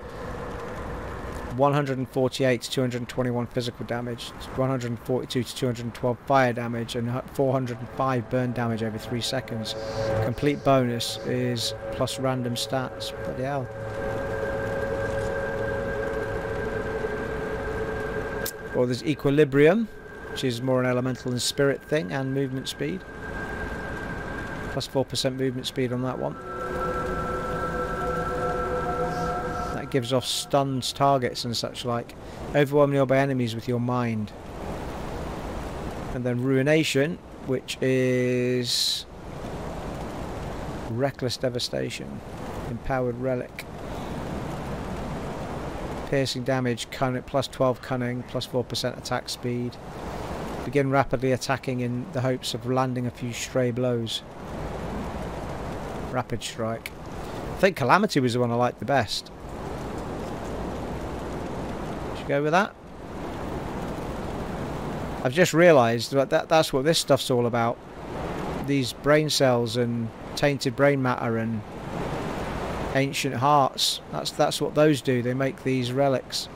148 to 221 physical damage, 142 to 212 fire damage, and 405 burn damage over 3 seconds. Complete bonus is plus random stats. Bloody hell. Well, there's Equilibrium, which is more an elemental and spirit thing, and movement speed. Plus 4% movement speed on that one. Gives off stuns targets and such like. Overwhelm nearby enemies with your mind. And then Ruination, which is Reckless Devastation. Empowered Relic. Piercing damage, cunning, plus 12 cunning, plus 4% attack speed. Begin rapidly attacking in the hopes of landing a few stray blows. Rapid Strike. I think Calamity was the one I liked the best. Go with that? I've just realised that, that that's what this stuff's all about. These brain cells and tainted brain matter and ancient hearts. That's that's what those do. They make these relics.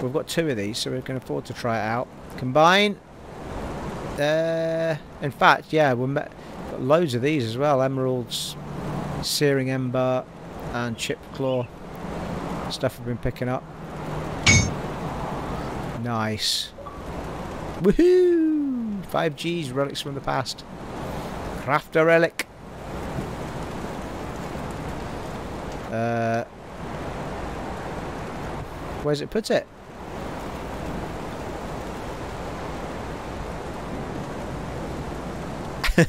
We've got two of these, so we can afford to try it out. Combine. Uh, in fact, yeah, we've got loads of these as well. Emeralds, Searing Ember, and chip Claw. Stuff we've been picking up. Nice. Woohoo! 5G's relics from the past. Craft a relic. Uh, where's it put it?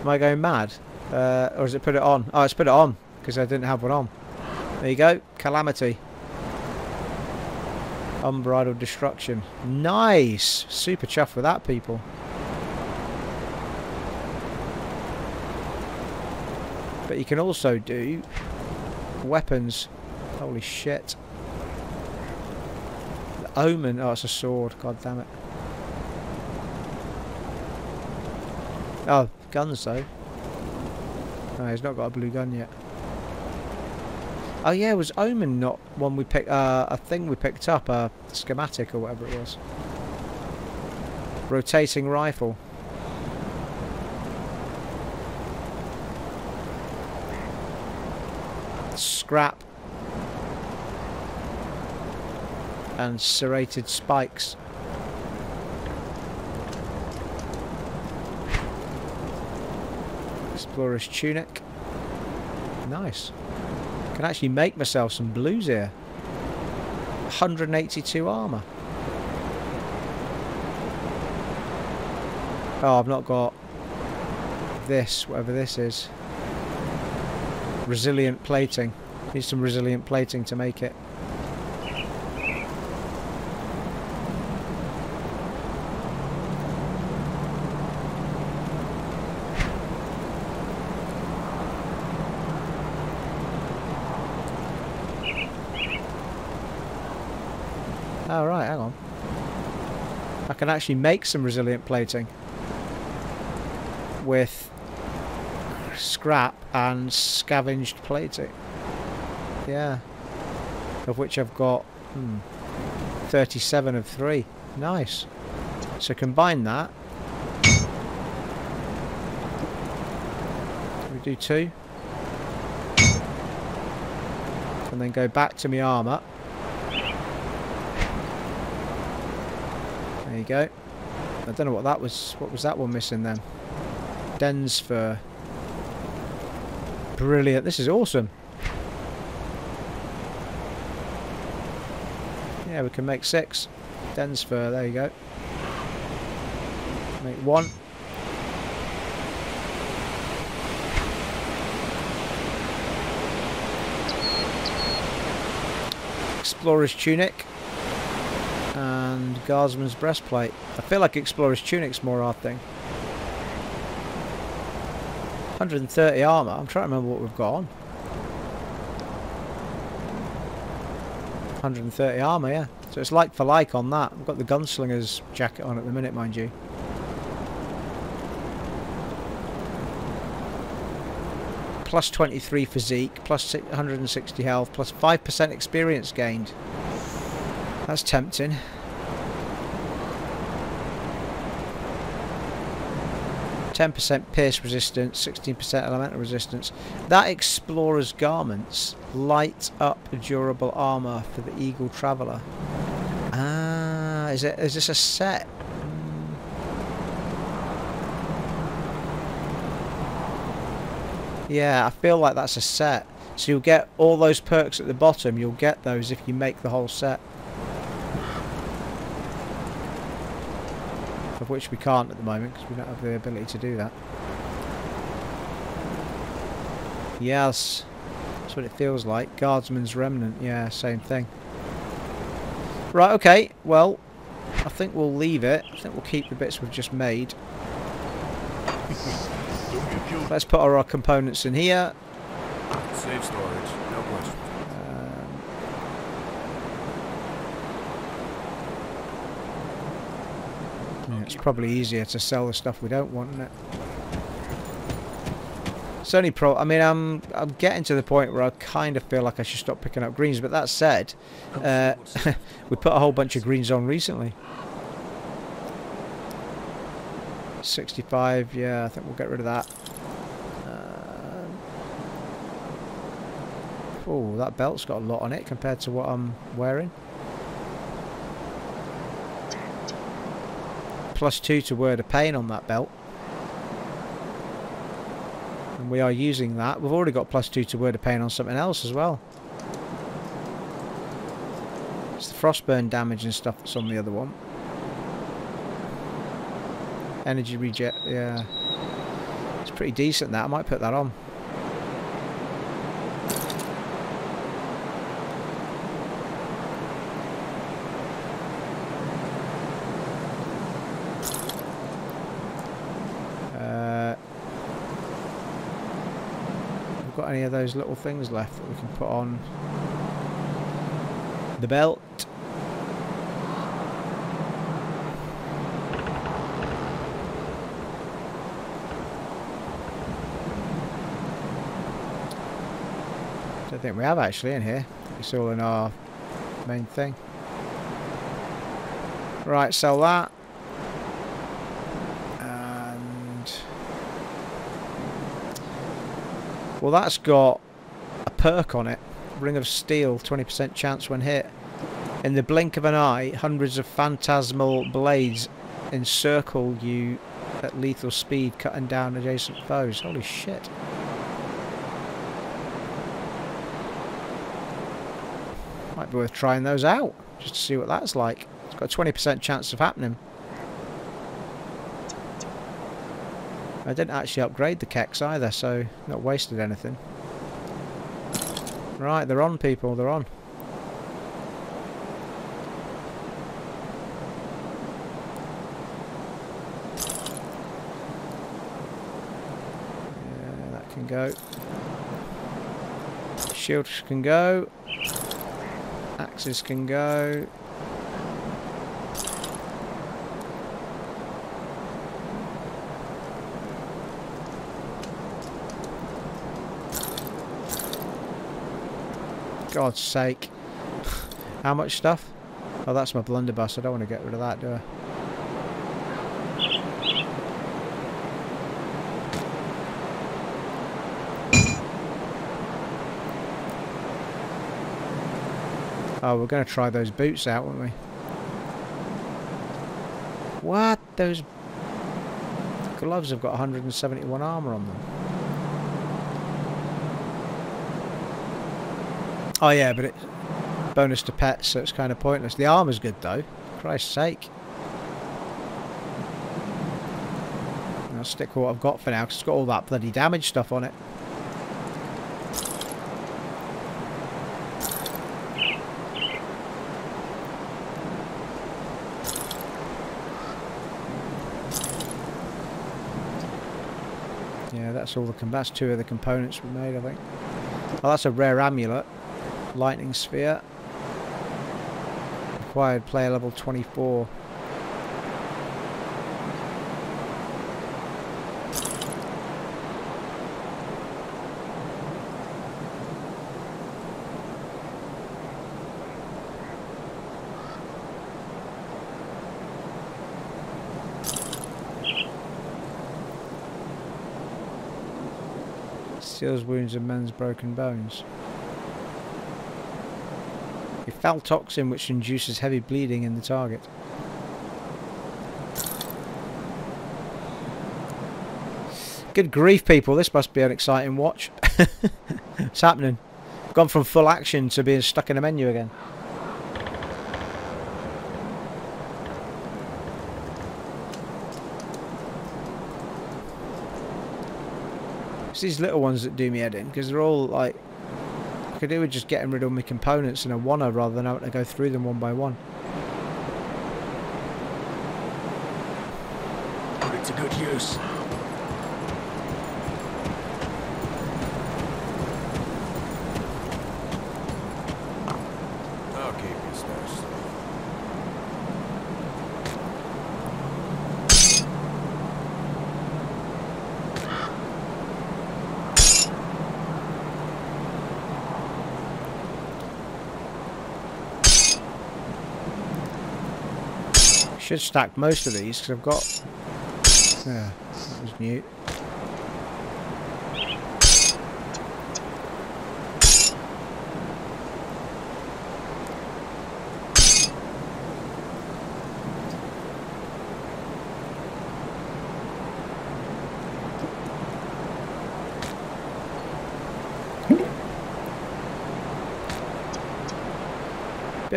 Am I going mad? Uh, or has it put it on? Oh, it's put it on because I didn't have one on. There you go. Calamity. Unbridled destruction. Nice! Super chuffed with that, people. But you can also do weapons. Holy shit. The Omen. Oh, it's a sword. God damn it. Oh, guns though. No, he's not got a blue gun yet. Oh yeah, it was Omen not one we picked? Uh, a thing we picked up, a schematic or whatever it was. Rotating rifle. Scrap. And serrated spikes. Explorer's tunic. Nice. Can actually make myself some blues here. 182 armour. Oh, I've not got this, whatever this is. Resilient plating. Need some resilient plating to make it. Oh, right, hang on. Actually make some resilient plating with scrap and scavenged plating. Yeah. Of which I've got hmm, 37 of 3. Nice. So combine that. We do two. And then go back to my armour. There you go. I don't know what that was. What was that one missing then? Den's fur. Brilliant. This is awesome. Yeah, we can make six. Den's fur. There you go. Make one. Explorer's tunic Guardsman's breastplate. I feel like Explorer's tunic's more our thing. 130 armour. I'm trying to remember what we've got on. 130 armour, yeah. So it's like for like on that. I've got the gunslinger's jacket on at the minute, mind you. Plus 23 physique, plus 160 health, plus 5% experience gained. That's tempting. Ten percent pierce resistance, sixteen percent elemental resistance. That explorer's garments light up durable armor for the Eagle Traveler. Ah, is it? Is this a set? Yeah, I feel like that's a set. So you'll get all those perks at the bottom, you'll get those if you make the whole set. Which we can't at the moment because we don't have the ability to do that. Yes, that's what it feels like. Guardsman's Remnant, yeah, same thing. Right, okay, well, I think we'll leave it. I think we'll keep the bits we've just made. Let's put all our components in here. Safe storage. No question. Yeah, it's probably easier to sell the stuff we don't want, isn't it? It's only pro. I mean, I'm I'm getting to the point where I kind of feel like I should stop picking up greens. But that said, uh, we put a whole bunch of greens on recently. 65. Yeah, I think we'll get rid of that. Um, oh, that belt's got a lot on it compared to what I'm wearing. Plus two to word of pain on that belt. And we are using that. We've already got plus two to word of pain on something else as well. It's the frostburn damage and stuff that's on the other one. Energy reject, yeah. It's pretty decent that. I might put that on. Got any of those little things left that we can put on the belt. Don't think we have actually in here. It's all in our main thing. Right, sell that. Well, that's got a perk on it. Ring of Steel, 20% chance when hit. In the blink of an eye, hundreds of phantasmal blades encircle you at lethal speed, cutting down adjacent foes. Holy shit. Might be worth trying those out, just to see what that's like. It's got a 20% chance of happening. I didn't actually upgrade the Kex either, so not wasted anything. Right, they're on people, they're on. Yeah, that can go. Shields can go. Axes can go. God's sake. How much stuff? Oh, that's my blunderbuss. I don't want to get rid of that, do I? Oh, we're going to try those boots out, weren't we? What? Those gloves have got 171 armour on them. Oh yeah, but it's bonus to pets, so it's kind of pointless. The armour's good though. Christ's sake. I'll stick with what I've got for now, because it's got all that bloody damage stuff on it. Yeah, that's all the that's two of the components we made, I think. Oh, that's a rare amulet. Lightning sphere. Acquired player level 24. Seals wounds and mends broken bones. A toxin which induces heavy bleeding in the target. Good grief, people. This must be an exciting watch. it's happening. Gone from full action to being stuck in a menu again. It's these little ones that do me head in because they're all like could do with just getting rid of my components in a one rather than having to go through them one by one. Put it to good use. I'll keep you stashed. Should stack most of these because I've got. Yeah, that was.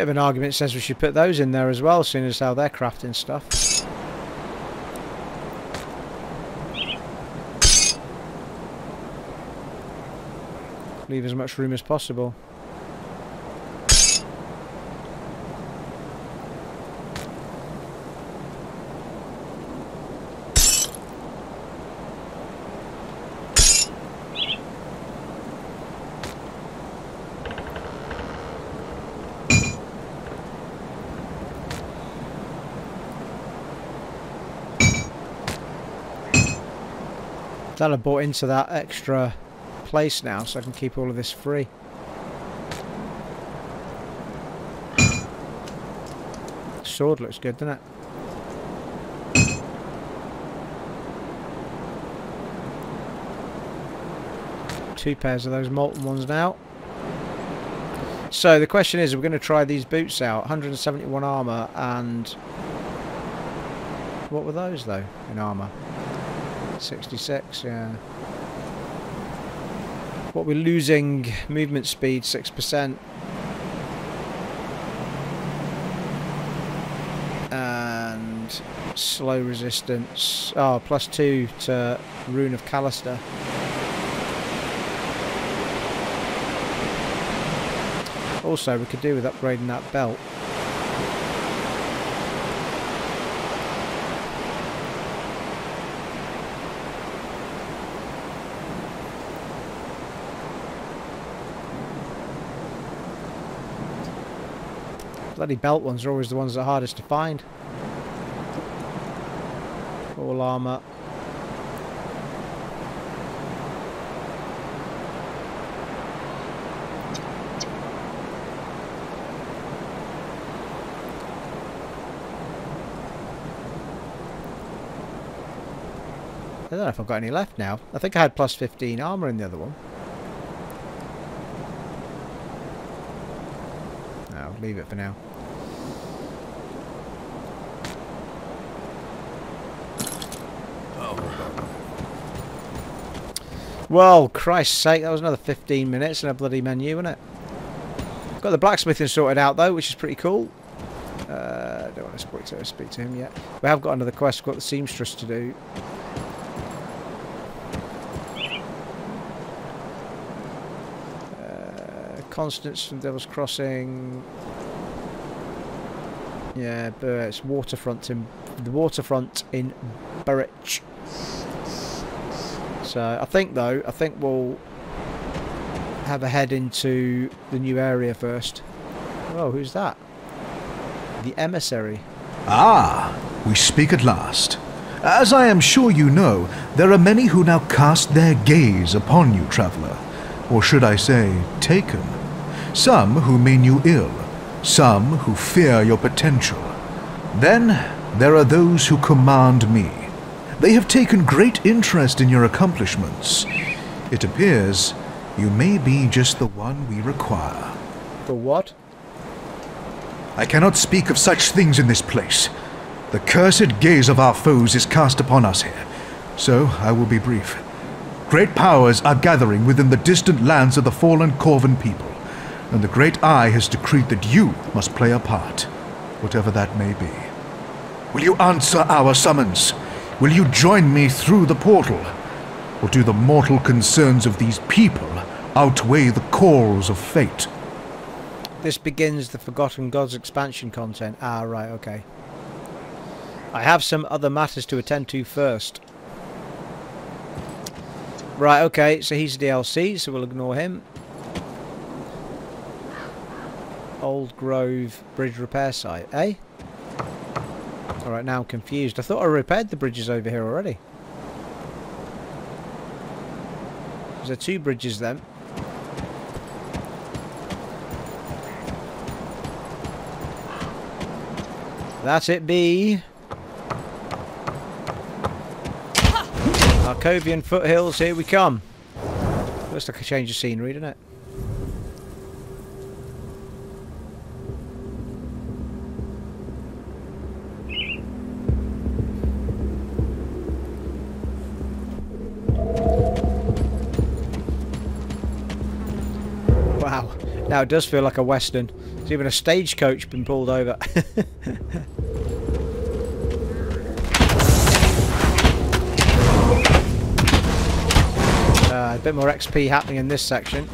Of an argument says we should put those in there as well, seeing as how they're crafting stuff. Leave as much room as possible. I bought into that extra place now so I can keep all of this free. Sword looks good, doesn't it? Two pairs of those molten ones now. So the question is, we're going to try these boots out. 171 armour and... What were those though, in armour? 66, yeah. What we're losing, movement speed 6%. And slow resistance. Oh, plus 2 to Rune of Kalastor. Also, we could do with upgrading that belt. bloody belt ones are always the ones that are hardest to find. All armour. I don't know if I've got any left now. I think I had plus 15 armour in the other one. I'll leave it for now. Well, Christ's sake, that was another 15 minutes in a bloody menu, wasn't it? Got the blacksmithing sorted out though, which is pretty cool. Uh, don't want to speak to, him yet. We have got another quest. We've got the seamstress to do. Uh, Constance from Devil's Crossing. Yeah, but it's waterfront in the waterfront in Burrwitch. So I think though, I think we'll have a head into the new area first. Oh, who's that? The emissary. Ah, we speak at last. As I am sure you know, there are many who now cast their gaze upon you, traveler. Or should I say, taken. Some who mean you ill, some who fear your potential. Then there are those who command me. They have taken great interest in your accomplishments. It appears you may be just the one we require. For what? I cannot speak of such things in this place. The cursed gaze of our foes is cast upon us here, so I will be brief. Great powers are gathering within the distant lands of the fallen Korvan people, and the Great Eye has decreed that you must play a part, whatever that may be. Will you answer our summons? Will you join me through the portal? Or do the mortal concerns of these people outweigh the calls of fate? This begins the Forgotten Gods expansion content. Ah, right, okay. I have some other matters to attend to first. Right, okay, so he's DLC, so we'll ignore him. Old Grove Bridge repair site, eh? Alright, now I'm confused. I thought I repaired the bridges over here already. Is there two bridges then? That's it, B. Arkovian foothills, here we come. Looks like a change of scenery, doesn't it? Now it does feel like a western. There's even a stagecoach been pulled over. Uh, a bit more XP happening in this section.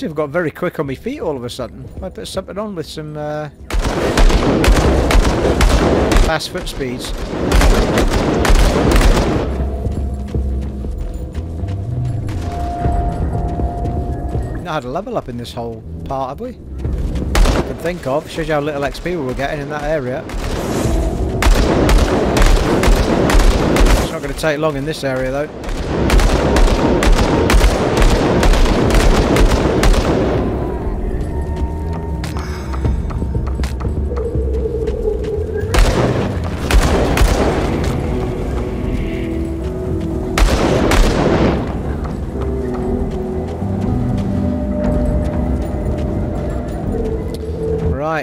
Seems to have got very quick on my feet all of a sudden. Might put something on with some uh, fast foot speeds. Not had a level up in this whole part, have we? I can think of. Shows you how little XP we were getting in that area. It's not going to take long in this area though.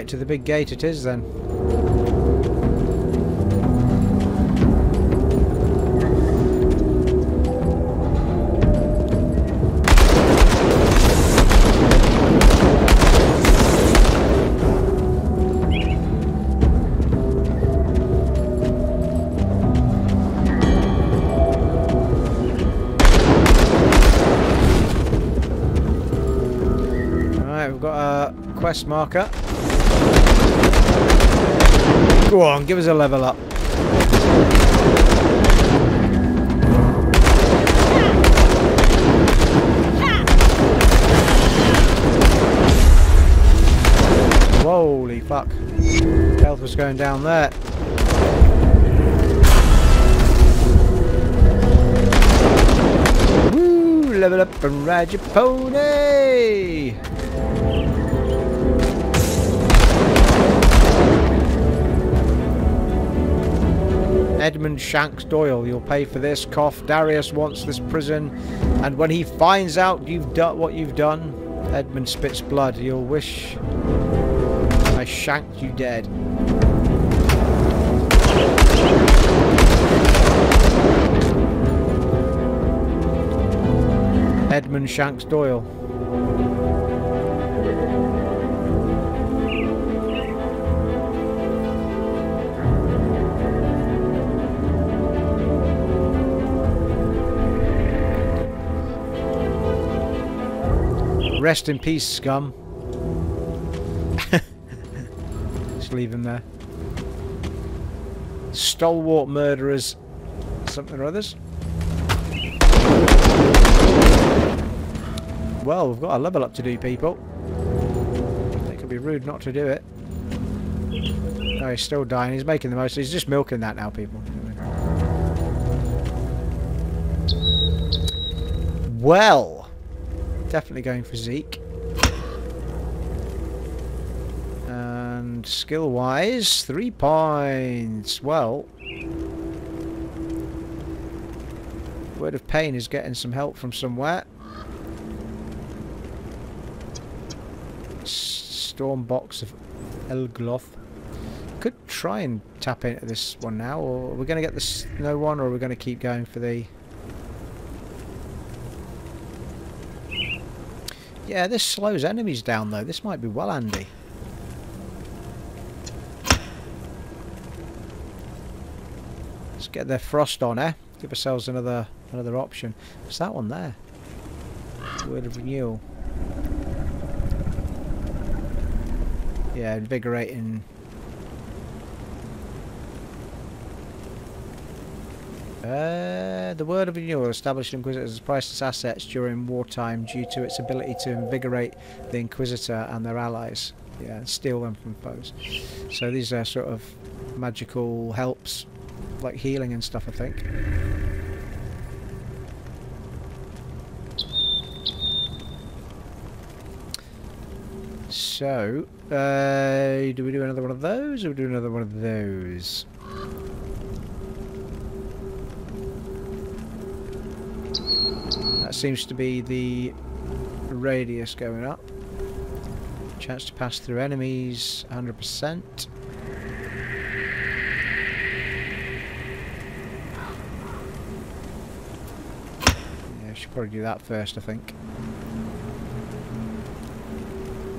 To the big gate it is then. We've got a quest marker. Go on, give us a level up. Holy fuck. Health was going down there. Woo! Level up and ride your pony! Edmund Shanks Doyle, you'll pay for this. Cough. Darius wants this prison, and when he finds out you've done what you've done, Edmund spits blood. You'll wish I shanked you dead. Edmund Shanks Doyle. Rest in peace, scum. Just leave him there. Stalwart murderers. Something or others. Well, we've got a level up to do, people. It could be rude not to do it. No, he's still dying. He's making the most. He's just milking that now, people. Well, definitely going for Zeke. And skill-wise, three points. Well, Word of Pain is getting some help from somewhere. Storm box of Elgoloth. Could try and tap into this one now, or we're we going to get the snow one, or we're we going to keep going for the... Yeah, this slows enemies down though. This might be well handy. Let's get their frost on, eh? Give ourselves another another option. What's that one there? Word of renewal. Yeah, invigorating. Uh, the word of renewal established Inquisitors as priceless assets during wartime due to its ability to invigorate the Inquisitor and their allies. Yeah, steal them from foes. So these are sort of magical helps, like healing and stuff, I think. So, uh, do we do another one of those, or do another one of those? That seems to be the radius going up. Chance to pass through enemies, 100%. Yeah, should probably do that first, I think.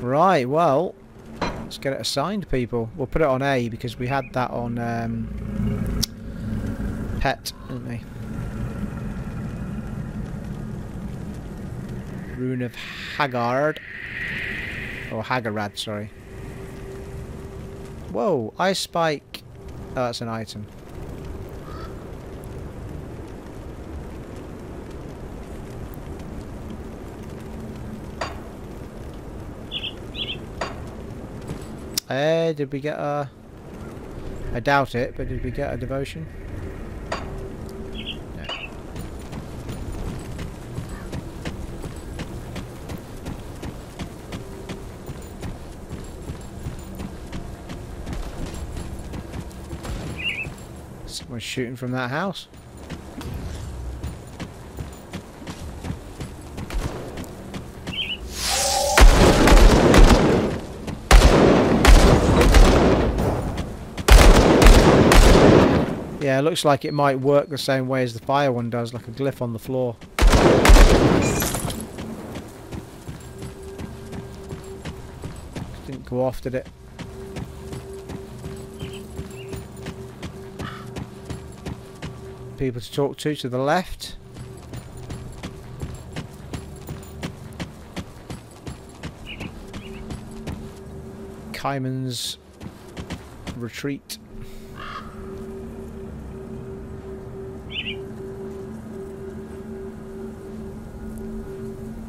Right, well, let's get it assigned, people. We'll put it on A because we had that on um, Pet, didn't we? Rune of Haggard. Or Hagarrad, sorry. Whoa, Ice Spike. Oh, that's an item. Uh, did we get a... I doubt it, but did we get a devotion? Someone's shooting from that house. Yeah, it looks like it might work the same way as the fire one does, like a glyph on the floor. Didn't go off, did it? People to talk to to the left. Kymon's retreat.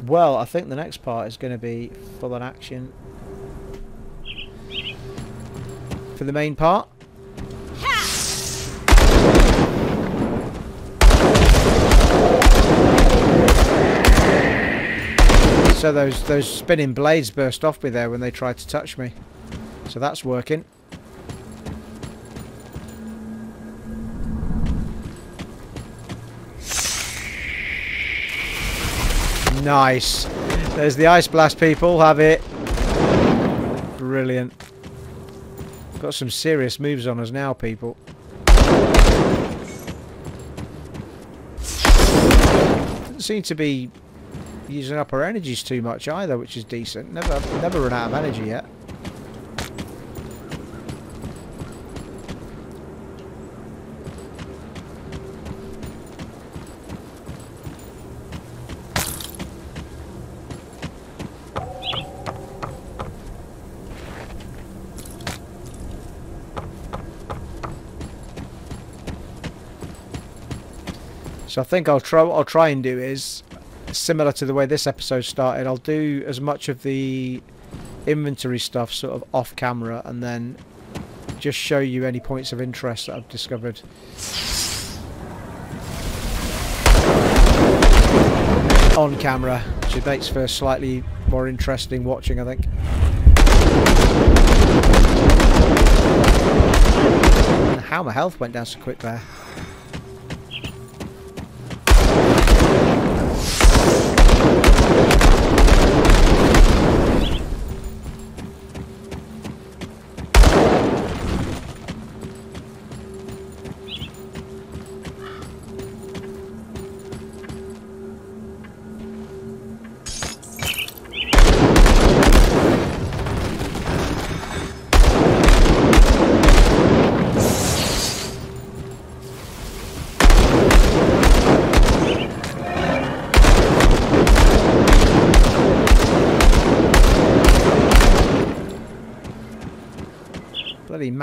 Well, I think the next part is going to be full on action. for the main part. So those those spinning blades burst off me there when they tried to touch me. So that's working. Nice. There's the ice blast people, have it. Brilliant. Got some serious moves on us now, people. Doesn't seem to be using up our energies too much either, which is decent. Never, never run out of energy yet. So I think I'll try. What I'll try and do is similar to the way this episode started. I'll do as much of the inventory stuff sort of off camera, and then just show you any points of interest that I've discovered. On camera, which makes for slightly more interesting watching, I think. And how my health went down so quick there.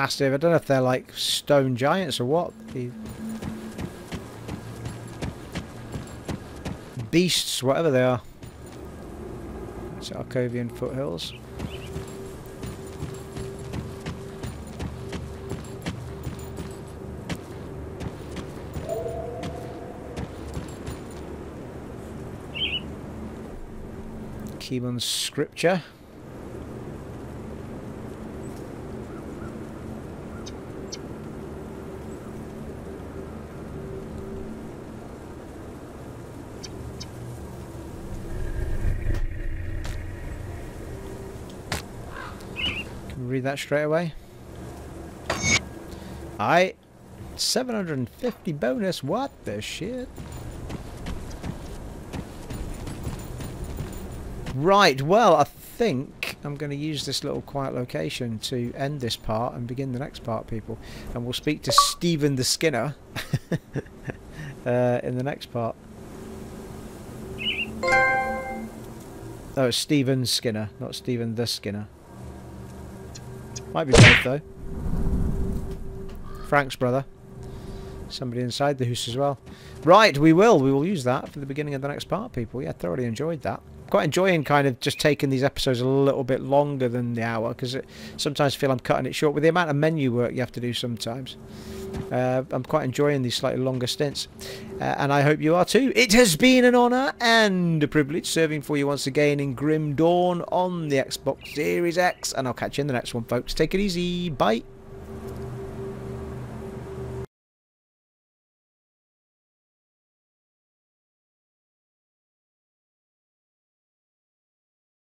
Massive. I don't know if they're like stone giants or what. Beasts, whatever they are. It's Arkovian foothills. Keelan's scripture. Read that straight away? Alright. 750 bonus. What the shit? Right, well, I think I'm going to use this little quiet location to end this part and begin the next part, people. And we'll speak to Stephen the Skinner uh, in the next part. Oh, it's Stephen Skinner, not Stephen the Skinner. Might be both, though. Frank's brother. Somebody inside the house as well. Right, we will. We will use that for the beginning of the next part, people. Yeah, thoroughly enjoyed that. Quite enjoying kind of just taking these episodes a little bit longer than the hour because it sometimes I feel I'm cutting it short with the amount of menu work you have to do sometimes. Uh, I'm quite enjoying these slightly longer stints, uh, and I hope you are too. It has been an honour and a privilege serving for you once again in Grim Dawn on the Xbox Series X, and I'll catch you in the next one, folks. Take it easy. Bye.